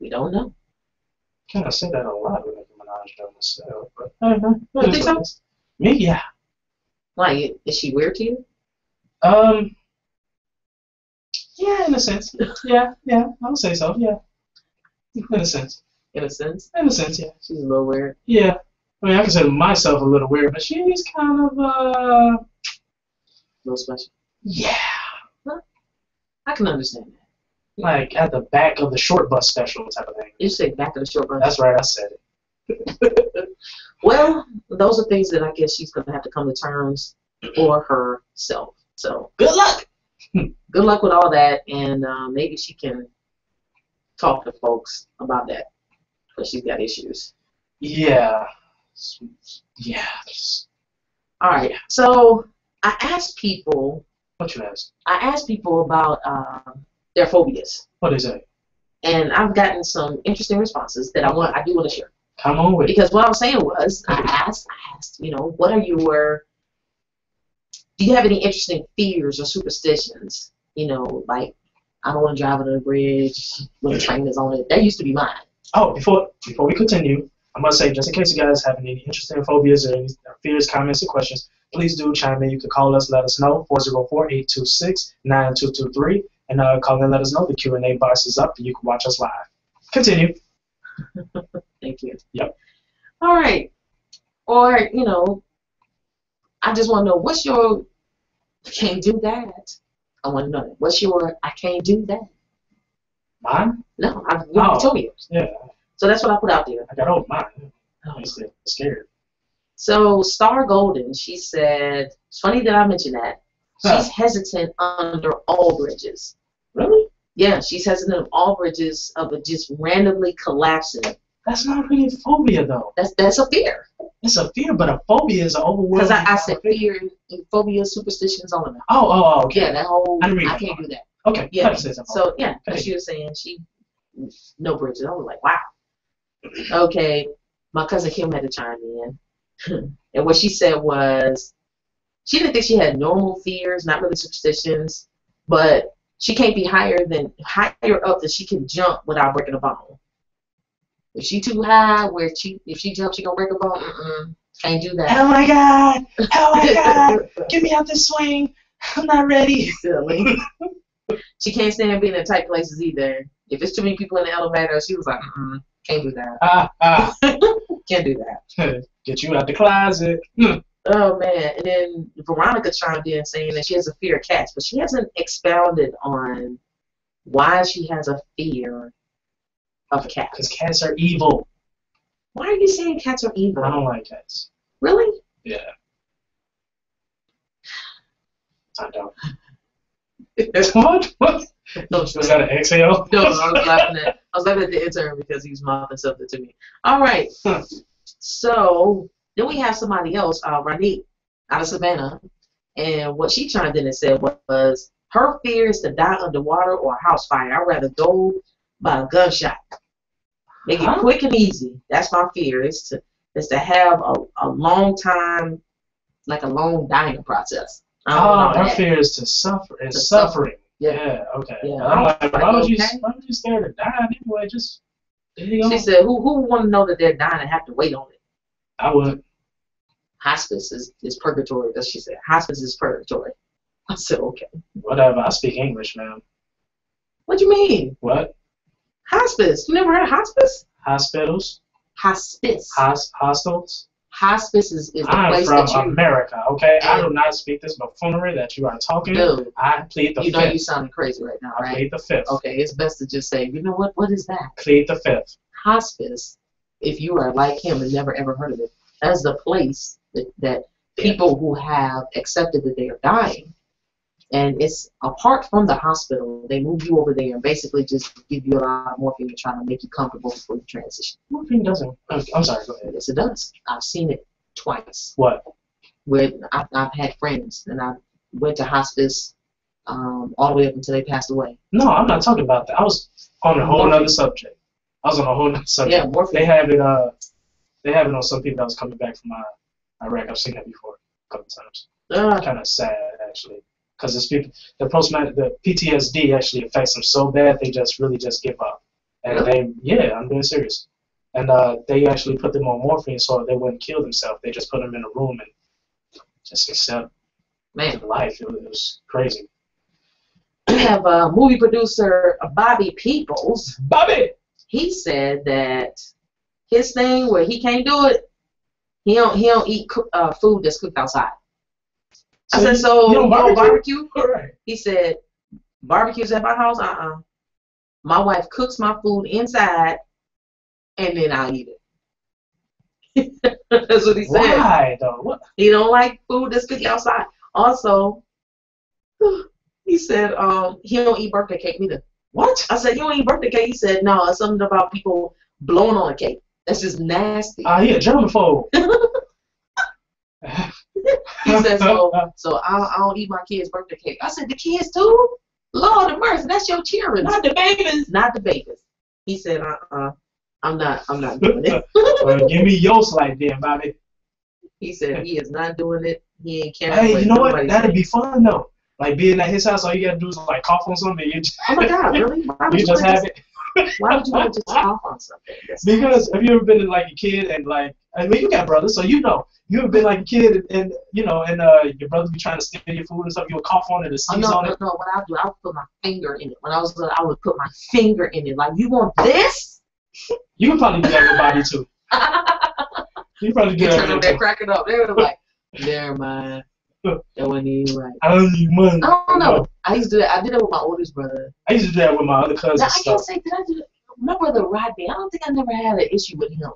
[SPEAKER 2] We don't know.
[SPEAKER 5] Kind of say that a lot with Nicki Minaj though myself, but uh
[SPEAKER 2] You think so?
[SPEAKER 5] Me, yeah.
[SPEAKER 2] Like, is she weird to you?
[SPEAKER 5] Um. Yeah, in a sense. Yeah, yeah. I would say so. Yeah. In a sense.
[SPEAKER 2] In a sense,
[SPEAKER 5] In a sense, yeah.
[SPEAKER 2] she's a little weird.
[SPEAKER 5] Yeah. I mean, I consider myself a little weird, but she's kind of uh.
[SPEAKER 2] A little special.
[SPEAKER 5] Yeah.
[SPEAKER 2] I can understand that.
[SPEAKER 5] Like at the back of the short bus special type of thing.
[SPEAKER 2] You say back of the short bus.
[SPEAKER 5] That's right. I said it.
[SPEAKER 2] Well, those are things that I guess she's gonna have to come to terms for herself. So good luck. good luck with all that, and uh, maybe she can talk to folks about that because she's got issues.
[SPEAKER 5] Yeah. Yeah.
[SPEAKER 2] All right. So I asked people.
[SPEAKER 5] What you ask?
[SPEAKER 2] I asked people about uh, their phobias,
[SPEAKER 5] What is it?
[SPEAKER 2] and I've gotten some interesting responses that I want. I do want to share.
[SPEAKER 5] Come on with.
[SPEAKER 2] Because what I was saying was, I asked, I asked, you know, what are your, do you have any interesting fears or superstitions? You know, like, I don't want to drive under the bridge when the train is on it. That used to be mine.
[SPEAKER 5] Oh, before before we continue, I must say, just in case you guys have any interesting phobias or any fears, comments, or questions, please do chime in. You can call us, let us know, 404-826-9223, and uh, call and let us know. The Q&A box is up, and you can watch us live. Continue.
[SPEAKER 2] Thank you.
[SPEAKER 5] Yep.
[SPEAKER 2] All right. Or, you know, I just want to know, what's your, I can't do that? I want to know. What's your, I can't do that?
[SPEAKER 5] Mine?
[SPEAKER 2] No, I've
[SPEAKER 5] Oh.
[SPEAKER 2] told you.
[SPEAKER 5] Yeah,
[SPEAKER 2] So that's what I put out there.
[SPEAKER 5] I got old mine. Oh. I'm scared.
[SPEAKER 2] So Star Golden, she said, it's funny that I mentioned that. She's
[SPEAKER 5] Huh.
[SPEAKER 2] hesitant under all bridges. Yeah, she's hesitant of all bridges of it just randomly collapsing.
[SPEAKER 5] That's not really a phobia, though.
[SPEAKER 2] That's that's a fear.
[SPEAKER 5] It's a fear, but a phobia is an overwhelming.
[SPEAKER 2] Because I, I said fear, and phobia, superstitions, all of that.
[SPEAKER 5] Oh, oh, oh, okay.
[SPEAKER 2] Yeah, that whole
[SPEAKER 5] I
[SPEAKER 2] I can't do that.
[SPEAKER 5] Okay,
[SPEAKER 2] Yeah.
[SPEAKER 5] I'd say something.
[SPEAKER 2] So yeah,
[SPEAKER 5] Okay.
[SPEAKER 2] she was saying she no bridges. I was like, wow. Okay, my cousin Kim had to chime in, and what she said was she didn't think she had normal fears, not really superstitions, but she can't be higher than higher up that she can jump without breaking a bone. If she too high, where she if she jumps, she gonna break a bone. Mm-mm, can't do that.
[SPEAKER 5] Oh my god! Oh my god! Get me out this swing! I'm not ready.
[SPEAKER 2] Silly. she can't stand being in tight places either. If it's too many people in the elevator, she was like, mm can't do that.
[SPEAKER 5] Ah, ah.
[SPEAKER 2] Can't do that.
[SPEAKER 5] Get you out the closet.
[SPEAKER 2] Oh man. And then Veronica chimed in saying that she has a fear of cats, but she hasn't expounded on why she has a fear of cats.
[SPEAKER 5] Because cats are evil.
[SPEAKER 2] Why are you saying cats are evil?
[SPEAKER 5] I don't like cats.
[SPEAKER 2] Really?
[SPEAKER 5] Yeah. I don't. what? What?
[SPEAKER 2] No,
[SPEAKER 5] Was that an exhale?
[SPEAKER 2] No, I was laughing at I was laughing at the intern because he was mouthing something to me. All right. So then we have somebody else, uh, Ranique, out of Savannah, and what she chimed in and said was her fear is to die underwater or a house fire. I'd rather go by a gunshot. Make it quick and easy. That's my fear. Is to is to have a, a long time, like a long dying process. I don't
[SPEAKER 5] Oh,
[SPEAKER 2] know
[SPEAKER 5] her
[SPEAKER 2] that.
[SPEAKER 5] fear is to suffer. Is
[SPEAKER 2] To
[SPEAKER 5] suffering.
[SPEAKER 2] Yeah.
[SPEAKER 5] Yeah. Okay.
[SPEAKER 2] Yeah.
[SPEAKER 5] I'm like, why would you?
[SPEAKER 2] Okay.
[SPEAKER 5] Why would you scared of dying anyway? Just there you go.
[SPEAKER 2] She said, "Who who want to know that they're dying and have to wait on it?"
[SPEAKER 5] I would.
[SPEAKER 2] hospice is, is purgatory. That's what she said. Hospice is purgatory. I said, okay.
[SPEAKER 5] Whatever. I speak English, man.
[SPEAKER 2] What do you mean?
[SPEAKER 5] What?
[SPEAKER 2] Hospice? You never heard of hospice?
[SPEAKER 5] Hospitals?
[SPEAKER 2] Hospice.
[SPEAKER 5] Hos- hostels.
[SPEAKER 2] Hospice is, is the
[SPEAKER 5] I'm
[SPEAKER 2] place
[SPEAKER 5] from
[SPEAKER 2] that you
[SPEAKER 5] America, okay? I do not speak this buffoonery that you are talking.
[SPEAKER 2] do.
[SPEAKER 5] I plead the
[SPEAKER 2] You know
[SPEAKER 5] fifth.
[SPEAKER 2] you sounding crazy right now,
[SPEAKER 5] I
[SPEAKER 2] right?
[SPEAKER 5] plead the fifth.
[SPEAKER 2] Okay, it's best to just say, you know what? What is that?
[SPEAKER 5] Plead the fifth.
[SPEAKER 2] Hospice, if you are like him and never ever heard of it, that's the place that, that people who have accepted that they are dying, and it's apart from the hospital, they move you over there and basically just give you a lot of morphine to try to make you comfortable before you transition.
[SPEAKER 5] Morphine doesn't. I'm I'm sorry. Go ahead.
[SPEAKER 2] Yes, it does. I've seen it twice.
[SPEAKER 5] What?
[SPEAKER 2] Where I've, I've had friends and I went to hospice um, all the way up until they passed away.
[SPEAKER 5] No, I'm not talking about that. I was on a whole
[SPEAKER 2] Morphine.
[SPEAKER 5] other subject. I was on a whole other subject.
[SPEAKER 2] Yeah, morphine.
[SPEAKER 5] They have it. Uh, they have it on some people that was coming back from uh, Iraq. I've seen that before a couple times.
[SPEAKER 2] Ugh.
[SPEAKER 5] Kind of sad actually, because it's people. The post the PTSD actually affects them so bad they just really just give up. And they, yeah, I'm being serious. And uh, they actually put them on morphine so they wouldn't kill themselves. They just put them in a room and just accept
[SPEAKER 2] man.
[SPEAKER 5] life. It was, it was crazy.
[SPEAKER 2] we have uh, movie producer Bobby Peoples.
[SPEAKER 5] Bobby.
[SPEAKER 2] He said that his thing where he can't do it, he don't he don't eat cook, uh, food that's cooked outside. I said, so
[SPEAKER 5] you don't barbecue?
[SPEAKER 2] barbecue? He said, barbecues at my house? Uh-uh. My wife cooks my food inside, and then I'll eat it. that's what he said.
[SPEAKER 5] Why though? What?
[SPEAKER 2] He don't like food that's cooked outside. Also, he said um, he don't eat birthday cake neither.
[SPEAKER 5] What?
[SPEAKER 2] I said, you don't eat birthday cake? He said, no, it's something about people blowing on a cake. That's just nasty.
[SPEAKER 5] Ah, he a germaphobe.
[SPEAKER 2] He said, so, so I, I don't eat my kids' birthday cake. I said, the kids too? Lord of mercy, that's your children, not the babies. Not the babies. He said, uh-uh, I'm not, I'm not doing it.
[SPEAKER 5] well, give me your slice then, Bobby.
[SPEAKER 2] he said he is not doing it. He ain't caring.
[SPEAKER 5] Hey, you know what? That'd
[SPEAKER 2] says.
[SPEAKER 5] be fun though. Like being at his house, all you gotta do is like cough on something. You just,
[SPEAKER 2] Oh my God, really? Why would
[SPEAKER 5] you
[SPEAKER 2] you,
[SPEAKER 5] just have
[SPEAKER 2] to,
[SPEAKER 5] it.
[SPEAKER 2] why would you want to just cough on something? That's-
[SPEAKER 5] Because have you ever been like a kid and like I mean you got brothers, so you know you ever been like a kid and, and you know and uh your brother be trying to steal your food and stuff. You would cough on it and
[SPEAKER 2] Oh,
[SPEAKER 5] sneeze
[SPEAKER 2] no,
[SPEAKER 5] on
[SPEAKER 2] no,
[SPEAKER 5] it.
[SPEAKER 2] no. What I do, I would put my finger in it. When I was little, I would put my finger in it. Like, you want this?
[SPEAKER 5] You would probably do that with Bobby too. You probably do that
[SPEAKER 2] turn
[SPEAKER 5] with
[SPEAKER 2] over there
[SPEAKER 5] too.
[SPEAKER 2] cracking up. They were like, never mind. That wasn't even right.
[SPEAKER 5] I don't need money.
[SPEAKER 2] I don't know. I used to do that. I did it with my oldest brother.
[SPEAKER 5] I used to do that with my other cousins.
[SPEAKER 2] Now, I can't say, did I do it? My brother Rodney, I don't think I never had an issue with him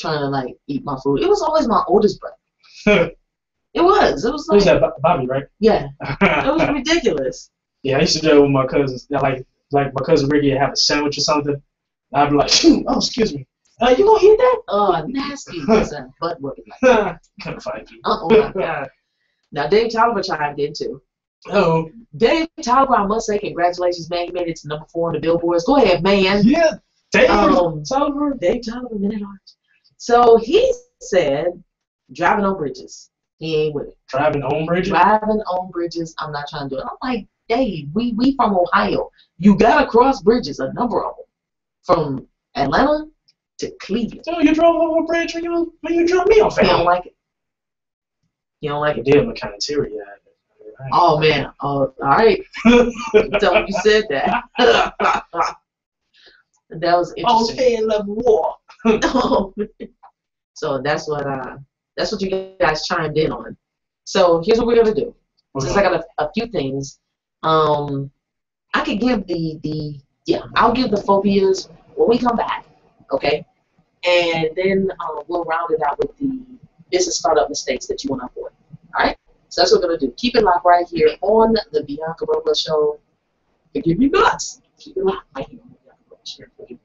[SPEAKER 2] trying to, like, eat my food. It was always my oldest brother. It was. It was
[SPEAKER 5] Who's
[SPEAKER 2] like,
[SPEAKER 5] that? Bobby, right?
[SPEAKER 2] yeah, it was ridiculous.
[SPEAKER 5] Yeah, I used to do that with my cousins. Yeah, Like, like my cousin Ricky have a sandwich or something. I'd be like, oh, excuse me. Uh, you gonna eat that?
[SPEAKER 2] Oh, nasty. It's a butt whooping. Like,
[SPEAKER 5] Couldn't find you.
[SPEAKER 2] oh my God. Now, Dave Tolliver chimed in too.
[SPEAKER 5] Oh,
[SPEAKER 2] Dave Tolliver, I must say, congratulations, man. He made it to number four on the billboards. Go ahead, man.
[SPEAKER 5] yeah. Damn.
[SPEAKER 2] Um,
[SPEAKER 5] Tolliver.
[SPEAKER 2] Dave Tolliver, Minute Arts. So he said, driving on bridges. He ain't with it.
[SPEAKER 5] Driving on bridges.
[SPEAKER 2] Driving on bridges, I'm not trying to do it. I'm like, Dave, we, we from Ohio. You got to cross bridges, a number of them, from Atlanta to Cleveland.
[SPEAKER 5] So you drove over a bridge when you when you drove me off I
[SPEAKER 2] don't like it. You don't like
[SPEAKER 5] I
[SPEAKER 2] it.
[SPEAKER 5] look kind of teary eyed.
[SPEAKER 2] Oh, man. Oh, all right. Don't you said that. that was interesting.
[SPEAKER 5] paying level war.
[SPEAKER 2] so that's what uh that's what you guys chimed in on. So here's what we're gonna do. Since I got a, a few things, um, I could give the the yeah I'll give the phobias when we come back, okay, and then uh, we'll round it out with the business startup mistakes that you want to avoid. All right. So that's what we're gonna do. Keep it locked right here on the Bianca Burwell Show. Forgive me nuts. Keep it locked right here on the Bianca Burwell Show.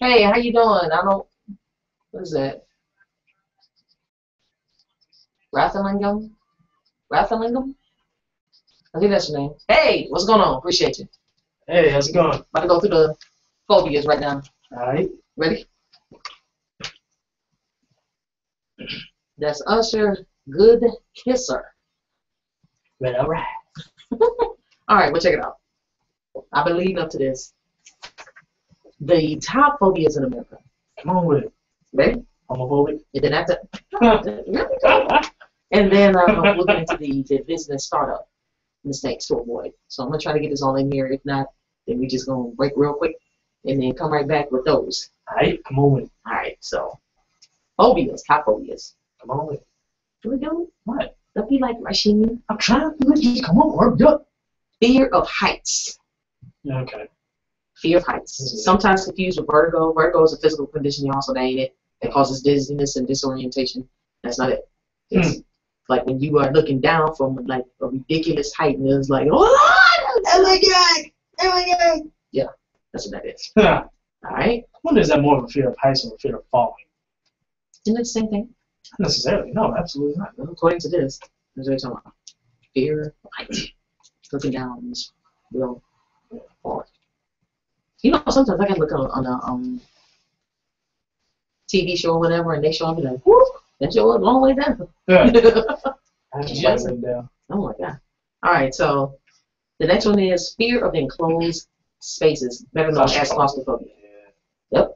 [SPEAKER 2] Hey, how you doing? I don't. What is that? Rathalingam? Rathalingam? I think that's your name. Hey, what's going on? Appreciate you.
[SPEAKER 5] Hey, how's it going?
[SPEAKER 2] About to go through the phobias right now.
[SPEAKER 5] All right.
[SPEAKER 2] Ready? That's Usher, Good Kisser.
[SPEAKER 5] Well, all right.
[SPEAKER 2] All right, we'll check it out. I've been leading up to this. The top phobias in America.
[SPEAKER 5] Come on with it.
[SPEAKER 2] Ready?
[SPEAKER 5] Homophobic.
[SPEAKER 2] And then after, and then uh, we'll get into the, the business startup mistakes to avoid. So I'm gonna try to get this all in here. If not, then we just gonna break real quick and then come right back with those.
[SPEAKER 5] All right. Come on with it.
[SPEAKER 2] All right, so phobias, top phobias.
[SPEAKER 5] Come on with it.
[SPEAKER 2] Do we do?
[SPEAKER 5] What?
[SPEAKER 2] Don't be like rushing.
[SPEAKER 5] I'm trying to you come on. Work up.
[SPEAKER 2] Fear of heights.
[SPEAKER 5] Okay.
[SPEAKER 2] Fear of heights. Mm-hmm. Sometimes confused with vertigo. Vertigo is a physical condition, you also that ain't it. That causes dizziness and disorientation. That's not it. It's hmm. like when you are looking down from like a ridiculous height and it's like, oh, oh my god, oh my god. Yeah, that's what that is.
[SPEAKER 5] I
[SPEAKER 2] All right,
[SPEAKER 5] wonder is that more of a fear of heights or a fear of falling?
[SPEAKER 2] isn't it the same thing?
[SPEAKER 5] Not necessarily. No, absolutely not.
[SPEAKER 2] According to this, that's what we're talking about. Fear of heights. Looking down it's real hard. You know, sometimes I can look on, on a um, TV show or whatever, and they show me like, whoop, that show a long way down.
[SPEAKER 5] Yeah. I have to
[SPEAKER 2] Yes.
[SPEAKER 5] write them down.
[SPEAKER 2] Oh my god. All right, so the next one is fear of enclosed spaces, better known as claustrophobia.
[SPEAKER 5] Yeah.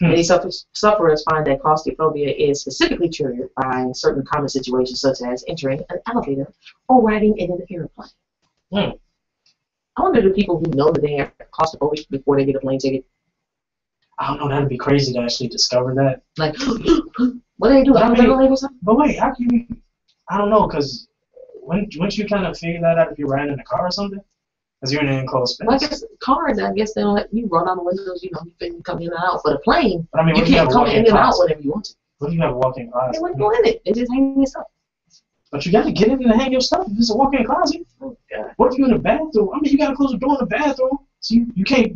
[SPEAKER 5] Hmm.
[SPEAKER 2] Many suffer- sufferers find that claustrophobia is specifically triggered by certain common situations, such as entering an elevator or riding in an airplane.
[SPEAKER 5] Hmm.
[SPEAKER 2] I wonder do people who know that they are claustrophobic before they get a plane ticket,
[SPEAKER 5] I don't know. That'd be crazy to actually discover that.
[SPEAKER 2] like, what do they do?
[SPEAKER 5] I mean-
[SPEAKER 2] or?
[SPEAKER 5] But wait, how can you? I don't know, cause when once you kind of figure that out if you're riding in a car or something, cause you're in an enclosed space.
[SPEAKER 2] Well, I guess cars, I guess they don't let you roll down the windows, you know, you can come in and out. But a plane,
[SPEAKER 5] But I mean,
[SPEAKER 2] you
[SPEAKER 5] you have
[SPEAKER 2] can't
[SPEAKER 5] a
[SPEAKER 2] come in and out whenever you want to.
[SPEAKER 5] What if you have a walk-in
[SPEAKER 2] They
[SPEAKER 5] closet?
[SPEAKER 2] wouldn't go in it. They just hang yourself.
[SPEAKER 5] But you gotta get in and hang your stuff. If it's a walk-in closet.
[SPEAKER 2] Oh, God.
[SPEAKER 5] What if you're in the bathroom? I mean, you gotta close the door in the bathroom, so you, you can't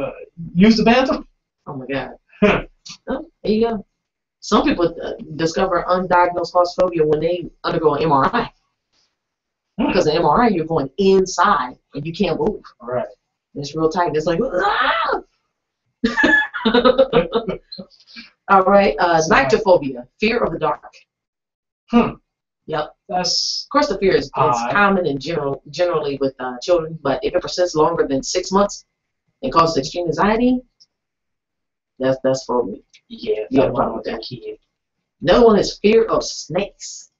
[SPEAKER 5] uh, use the bathroom.
[SPEAKER 2] Oh my God.
[SPEAKER 5] Huh.
[SPEAKER 2] oh, there you go. Some people uh, discover undiagnosed claustrophobia when they undergo an MRI.
[SPEAKER 5] Hmm.
[SPEAKER 2] Because an MRI, you're going inside and you can't move.
[SPEAKER 5] All right.
[SPEAKER 2] It's real tight. It's like, ah! All right. Uh, nyctophobia, fear of the dark.
[SPEAKER 5] Hmm.
[SPEAKER 2] Yep.
[SPEAKER 5] That's
[SPEAKER 2] Of course, the fear is, is
[SPEAKER 5] Odd.
[SPEAKER 2] common in general, generally with uh, children, but if it persists longer than six months and causes extreme anxiety, that's that's phobia.
[SPEAKER 5] yeah.
[SPEAKER 2] Yeah,
[SPEAKER 5] that one with that kid.
[SPEAKER 2] Another one is fear of snakes.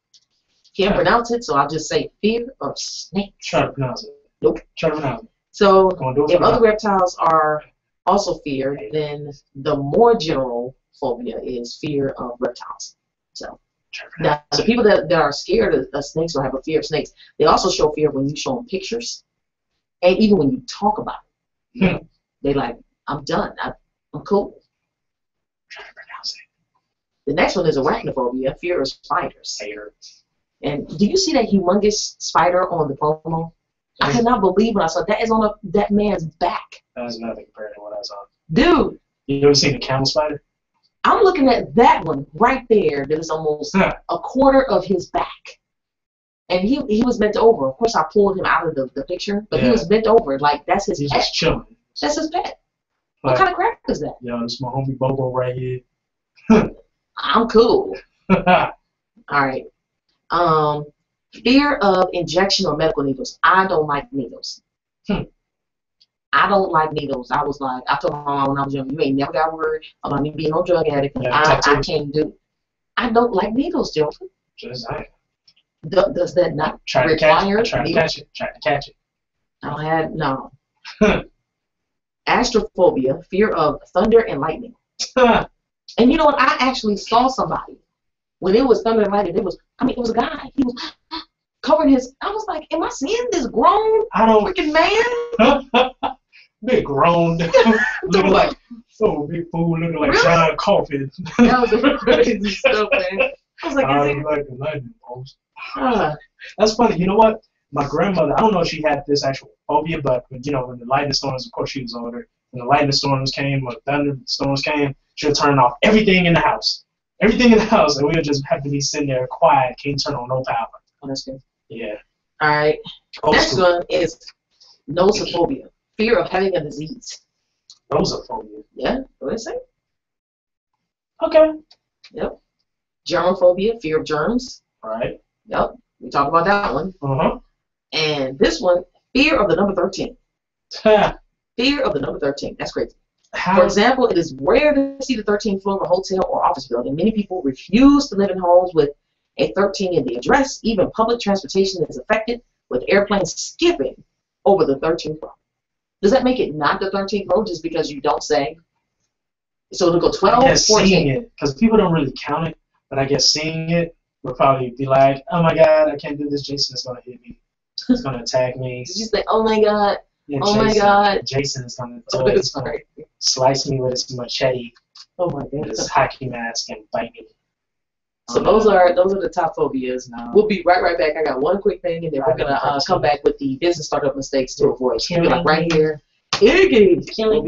[SPEAKER 2] Can't pronounce it, so I'll just say fear of snakes.
[SPEAKER 5] Try to pronounce it.
[SPEAKER 2] Nope.
[SPEAKER 5] Try to pronounce it.
[SPEAKER 2] So
[SPEAKER 5] Come on, do it
[SPEAKER 2] if other reptiles are also feared, then the more general phobia is fear of reptiles. So
[SPEAKER 5] Try to pronounce
[SPEAKER 2] now the people that, that are scared of, of snakes or have a fear of snakes, they also show fear when you show them pictures, and even when you talk about it.
[SPEAKER 5] Hmm.
[SPEAKER 2] They like, I'm done. I, I'm cool.
[SPEAKER 5] Try to pronounce it.
[SPEAKER 2] The next one is arachnophobia, fear of spiders.
[SPEAKER 5] Hater.
[SPEAKER 2] And do you see that humongous spider on the promo? I cannot believe what I saw. That is on a, that man's back.
[SPEAKER 5] That was nothing compared to what I saw.
[SPEAKER 2] Dude,
[SPEAKER 5] You ever seen a camel spider?
[SPEAKER 2] I'm looking at that one right there that is almost
[SPEAKER 5] Huh.
[SPEAKER 2] a quarter of his back. And he he was bent over. Of course, I pulled him out of the, the picture, but he was bent over. Like, that's his
[SPEAKER 5] He's
[SPEAKER 2] pet.
[SPEAKER 5] just chilling.
[SPEAKER 2] That's his pet. What kind of crap is that?
[SPEAKER 5] yo, this is my homie Bobo right here.
[SPEAKER 2] I'm cool. All right. Um, fear of injection or medical needles. I don't like needles.
[SPEAKER 5] Hmm.
[SPEAKER 2] I don't like needles. I was like, I told my mom when I was young, you ain't never got worried about me being no drug addict.
[SPEAKER 5] Yeah,
[SPEAKER 2] I, I can't do. I don't like needles, Joseph.
[SPEAKER 5] just
[SPEAKER 2] Do, does that not
[SPEAKER 5] try to catch it.
[SPEAKER 2] require
[SPEAKER 5] try to catch it. Try to catch it.
[SPEAKER 2] I don't have no. Astrophobia, fear of thunder and lightning. And you know what? I actually saw somebody when it was thunder and lightning. It was, I mean, it was a guy. He was covering his. I was like, am I seeing this grown
[SPEAKER 5] I don't.
[SPEAKER 2] freaking man?
[SPEAKER 5] Big grown, looking like oh big fool, looking like
[SPEAKER 2] Really?
[SPEAKER 5] John Coffin.
[SPEAKER 2] That was crazy stuff, man. I was like,
[SPEAKER 5] I
[SPEAKER 2] is it?
[SPEAKER 5] like the lightning post.
[SPEAKER 2] Uh,
[SPEAKER 5] That's funny. You know what? My grandmother, I don't know if she had this actual phobia, but you know, when the lightning storms, of course, she was older. when the lightning storms came or thunderstorms came, she'll turn off everything in the house. Everything in the house, and we'll just have to be sitting there quiet, can't turn on no power.
[SPEAKER 2] Oh, that's good.
[SPEAKER 5] Yeah.
[SPEAKER 2] All right.
[SPEAKER 5] Old
[SPEAKER 2] Next
[SPEAKER 5] school.
[SPEAKER 2] one is nosophobia, fear of having a disease.
[SPEAKER 5] Nosophobia.
[SPEAKER 2] Yeah, what did it say?
[SPEAKER 5] Okay.
[SPEAKER 2] Yep. Germophobia, fear of germs.
[SPEAKER 5] Right.
[SPEAKER 2] Yep. We talked about that one.
[SPEAKER 5] Uh-huh.
[SPEAKER 2] And this one, fear of the number 13. Fear of the number 13. That's crazy. For example, it is rare to see the 13th floor of a hotel or office building. Many people refuse to live in homes with a 13 in the address. Even public transportation is affected, with airplanes skipping over the 13th row. Does that make it not the 13th row just because you don't say? So it'll go
[SPEAKER 5] I
[SPEAKER 2] 12,
[SPEAKER 5] guess seeing
[SPEAKER 2] 14.
[SPEAKER 5] it, because people don't really count it, but I guess seeing it would probably be like, oh my god, I can't do this. Jason is gonna hit me. He's gonna attack me.
[SPEAKER 2] Did you say, oh my God,
[SPEAKER 5] Yeah,
[SPEAKER 2] oh my God?
[SPEAKER 5] Jason is gonna do it. He's gonna slice me with his machete,
[SPEAKER 2] Oh my
[SPEAKER 5] with his hockey mask, and bite me.
[SPEAKER 2] So those are those are the top phobias.
[SPEAKER 5] No.
[SPEAKER 2] We'll be right right back. I got one quick thing, and then we're gonna uh, come back with the business startup mistakes to avoid. So we'll be like right here. Iggy. We'll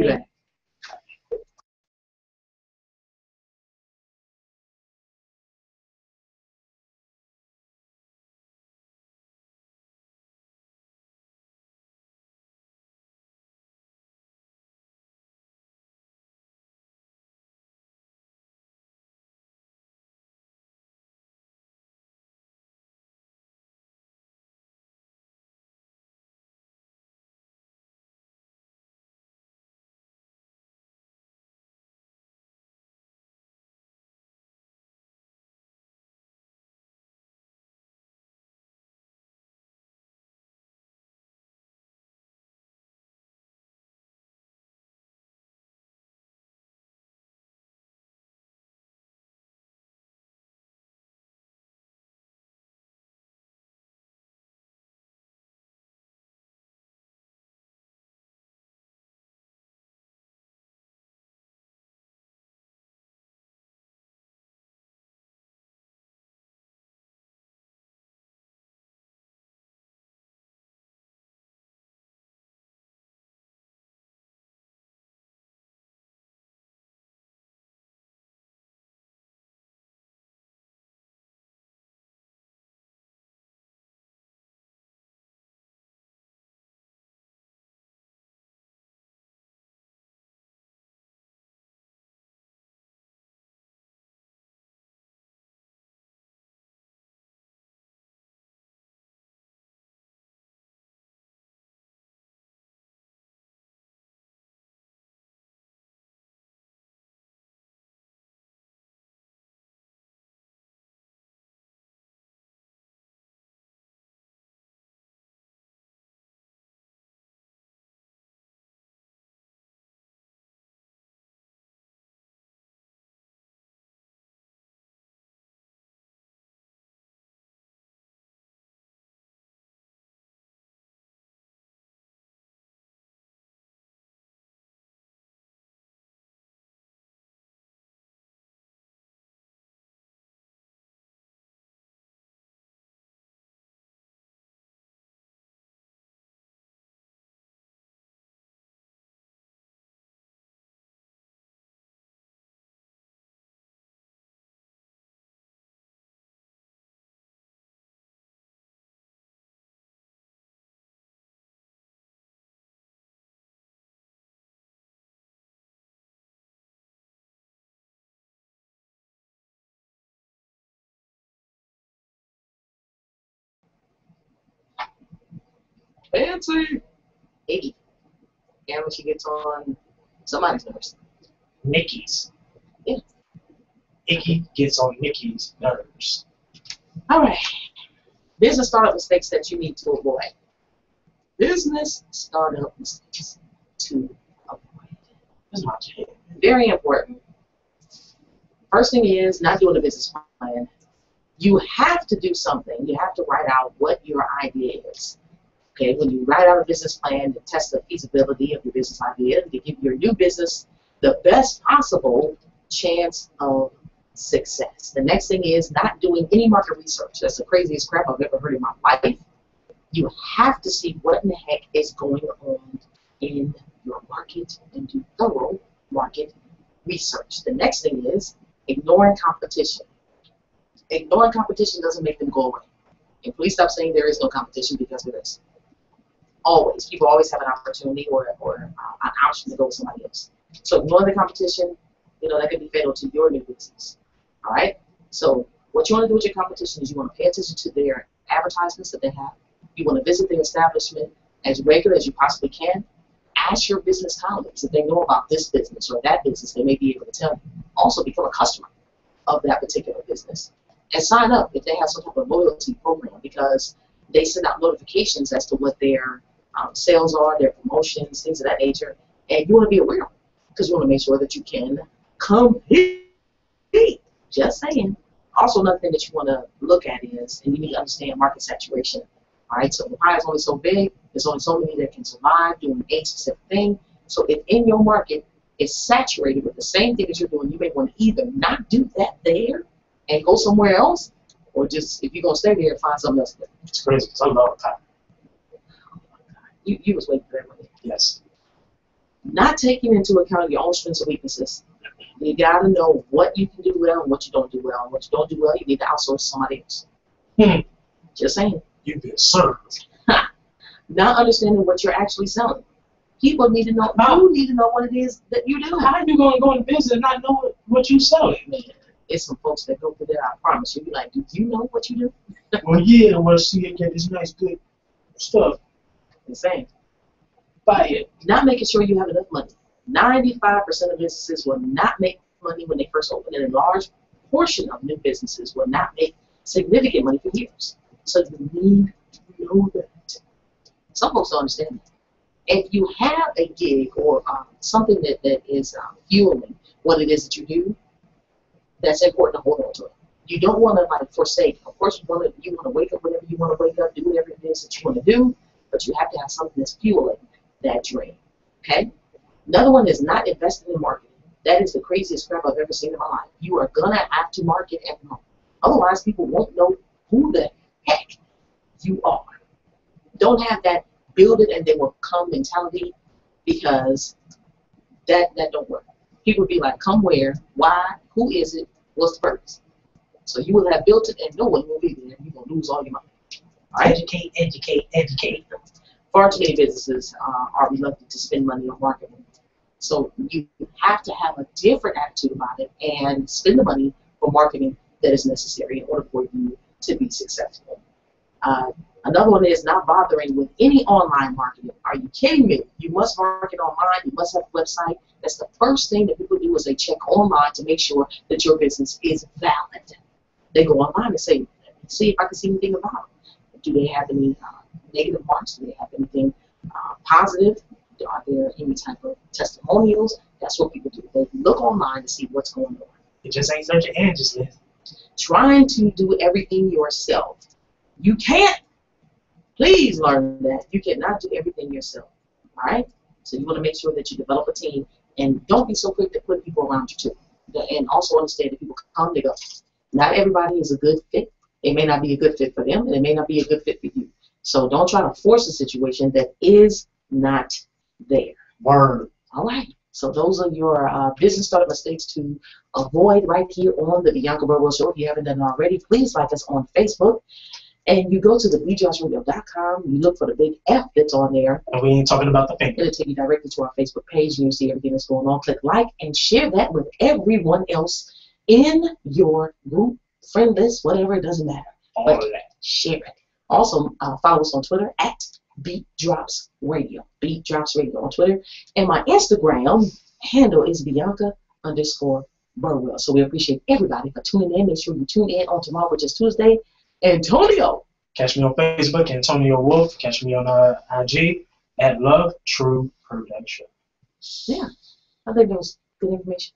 [SPEAKER 2] Fancy. Iggy. And when she gets on somebody's nerves.
[SPEAKER 5] Nikki's.
[SPEAKER 2] Yeah.
[SPEAKER 5] Iggy gets on Nikki's nerves.
[SPEAKER 2] All right. Business startup mistakes that you need to avoid. Business startup mistakes to avoid.
[SPEAKER 5] That's my jam.
[SPEAKER 2] Very important. First thing is not doing a business plan. You have to do something. You have to write out what your idea is. Okay, when you write out a business plan to test the feasibility of your business idea, to give your new business the best possible chance of success. The next thing is not doing any market research. That's the craziest crap I've ever heard in my life. You have to see what in the heck is going on in your market and do thorough market research. The next thing is ignoring competition. Ignoring competition doesn't make them go away. And please stop saying there is no competition because there is. Always. People always have an opportunity or, or uh, an option to go with somebody else. So ignoring the competition, you know, that could be fatal to your new business. All right? So what you want to do with your competition is you want to pay attention to their advertisements that they have. You want to visit their establishment as regular as you possibly can. Ask your business colleagues if they know about this business or that business. They may be able to tell you. Also become a customer of that particular business. And sign up if they have some type of loyalty program because they send out notifications as to what their um, sales are, their promotions, things of that nature. And you want to be aware because you want to make sure that you can compete. Just saying. Also, another thing that you want to look at is, and you need to understand market saturation. All right, so the pie is only so big. There's only so many that can survive doing a specific thing. So if in your market is saturated with the same thing that you're doing, you may want to either not do that there and go somewhere else, or just if you're gonna stay there, find something else.
[SPEAKER 5] It's crazy. It's a long time.
[SPEAKER 2] You you was waiting for that one.
[SPEAKER 5] Yes.
[SPEAKER 2] Not taking into account your own strengths and weaknesses. You gotta know what you can do well and what you don't do well. And what you don't do well, you need to outsource to somebody else.
[SPEAKER 5] Hmm.
[SPEAKER 2] Just saying.
[SPEAKER 5] You've been served.
[SPEAKER 2] Not understanding what you're actually selling. People need to know.
[SPEAKER 5] How?
[SPEAKER 2] You need to know what it is that you do.
[SPEAKER 5] How are you going to go in business and not know what, what you selling?
[SPEAKER 2] Man, it's some folks that go through there. I promise you. Be like, do you know what you do?
[SPEAKER 5] Well, yeah, well, see, you get this nice, good stuff.
[SPEAKER 2] Insane.
[SPEAKER 5] Buy it.
[SPEAKER 2] not making sure you have enough money. 95% of businesses will not make money when they first open, and a large portion of new businesses will not make significant money for years. So you need to know that. Some folks don't understand that. If you have a gig or um, something that, that is um, fueling what it is that you do, that's important to hold on to it. You don't want to like forsake. Of course, you want to you want to wake up whenever you want to wake up, do whatever it is that you want to do, but you have to have something that's fueling that dream. Okay? Another one is not investing in marketing. That is the craziest crap I've ever seen in my life. You are gonna have to market and promote. Otherwise, people won't know who the heck you are. Don't have that build it and they will come mentality because that that don't work. People be like, come where, why, who is it, what's the purpose? So you will have built it and no one will be there. and You're gonna lose all your money.
[SPEAKER 5] Educate, educate, educate.
[SPEAKER 2] far too many businesses uh, are reluctant to spend money on marketing. So you have to have a different attitude about it and spend the money for marketing that is necessary in order for you to be successful. Uh, another one is not bothering with any online marketing. Are you kidding me? You must market online. You must have a website. That's the first thing that people do is they check online to make sure that your business is valid. They go online and say, see if I can see anything about it. Do they have any uh, negative marks? Do they have anything uh, positive? Are there any type of testimonials? That's what people do. They look online to see what's going on.
[SPEAKER 5] It just ain't search your Angie's list.
[SPEAKER 2] Trying to do everything yourself. You can't. Please learn that. You cannot do everything yourself. All right? So you want to make sure that you develop a team and don't be so quick to put people around you too. And also understand that people come, they go. Not everybody is a good fit. It may not be a good fit for them, and it may not be a good fit for you. So don't try to force a situation that is not there.
[SPEAKER 5] Word.
[SPEAKER 2] All right. So those are your uh, business startup mistakes to avoid right here on the Bianca Burwell Show. If you haven't done it already, please like us on Facebook. And you go to the BeatDropsRadio.com, you look for the big F that's on there.
[SPEAKER 5] And we ain't talking about the finger.
[SPEAKER 2] It'll take you directly to our Facebook page and you'll see everything that's going on. Click like and share that with everyone else in your group, friend list, whatever, it doesn't matter.
[SPEAKER 5] All
[SPEAKER 2] But share it. Also, uh, follow us on Twitter at Beat Drops Radio. Beat Drops Radio on Twitter. And my Instagram handle is Bianca underscore Burwell. So we appreciate everybody for tuning in. Make sure you tune in on tomorrow, which is Tuesday. Antonio.
[SPEAKER 5] Catch me on Facebook, Antonio Wolf. Catch me on uh, IG at Love True Production.
[SPEAKER 2] Yeah, I think that was good information.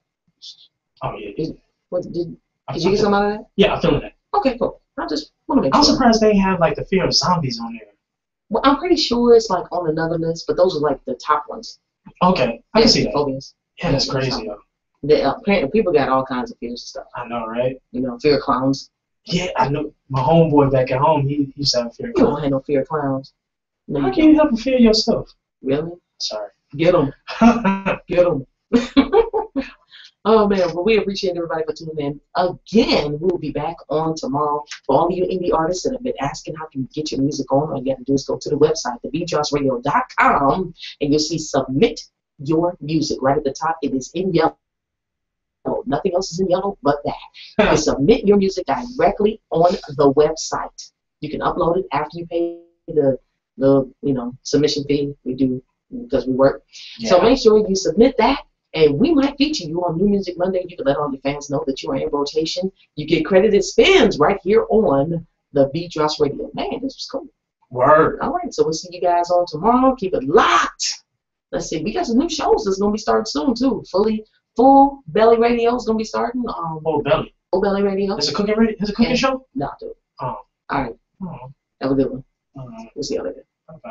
[SPEAKER 5] Oh yeah, yeah.
[SPEAKER 2] What, did, did you get some out of that?
[SPEAKER 5] Yeah, I'm feeling that.
[SPEAKER 2] Okay, cool. I just want to make
[SPEAKER 5] I'm
[SPEAKER 2] sure.
[SPEAKER 5] surprised they have like the fear of zombies on there.
[SPEAKER 2] Well, I'm pretty sure it's like on another list, but those are like the top ones.
[SPEAKER 5] Okay, I can see that.
[SPEAKER 2] Phobias.
[SPEAKER 5] Yeah, that's crazy. Though.
[SPEAKER 2] They, uh, apparently, people got all kinds of fears and stuff.
[SPEAKER 5] I know, right?
[SPEAKER 2] You know, fear of clowns.
[SPEAKER 5] Yeah, I know. My homeboy back at home, he, he used to have a fear of
[SPEAKER 2] You don't have no fear of clowns. No,
[SPEAKER 5] How
[SPEAKER 2] you
[SPEAKER 5] can
[SPEAKER 2] don't.
[SPEAKER 5] you help a fear yourself?
[SPEAKER 2] Really?
[SPEAKER 5] Sorry.
[SPEAKER 2] Get them. Get them. oh man, well we appreciate everybody for tuning in. Again, we'll be back on tomorrow. For all of you indie artists that have been asking how can you get your music on, all you have to do is go to the website, thebeatdropsradio.com, and you'll see submit your music right at the top. It is in yellow. Nothing else is in yellow but that. You submit your music directly on the website. You can upload it after you pay the the you know submission fee. We do because we work. So make sure you submit that, and we might feature you on New Music Monday. You can let all your fans know that you are in rotation. You get credited spins right here on the Beat Drops Radio. Man, this was cool.
[SPEAKER 5] Word.
[SPEAKER 2] All right, so we'll see you guys on tomorrow. Keep it locked. Let's see, we got some new shows that's gonna be starting soon too. Fully full belly radio is gonna be starting. Um,
[SPEAKER 5] Oh, belly.
[SPEAKER 2] full belly radio.
[SPEAKER 5] Is it cooking ready? Is it cooking show?
[SPEAKER 2] No, dude.
[SPEAKER 5] Oh.
[SPEAKER 2] All right,
[SPEAKER 5] Oh.
[SPEAKER 2] have a good one.
[SPEAKER 5] oh,
[SPEAKER 2] We'll see you later.
[SPEAKER 5] okay.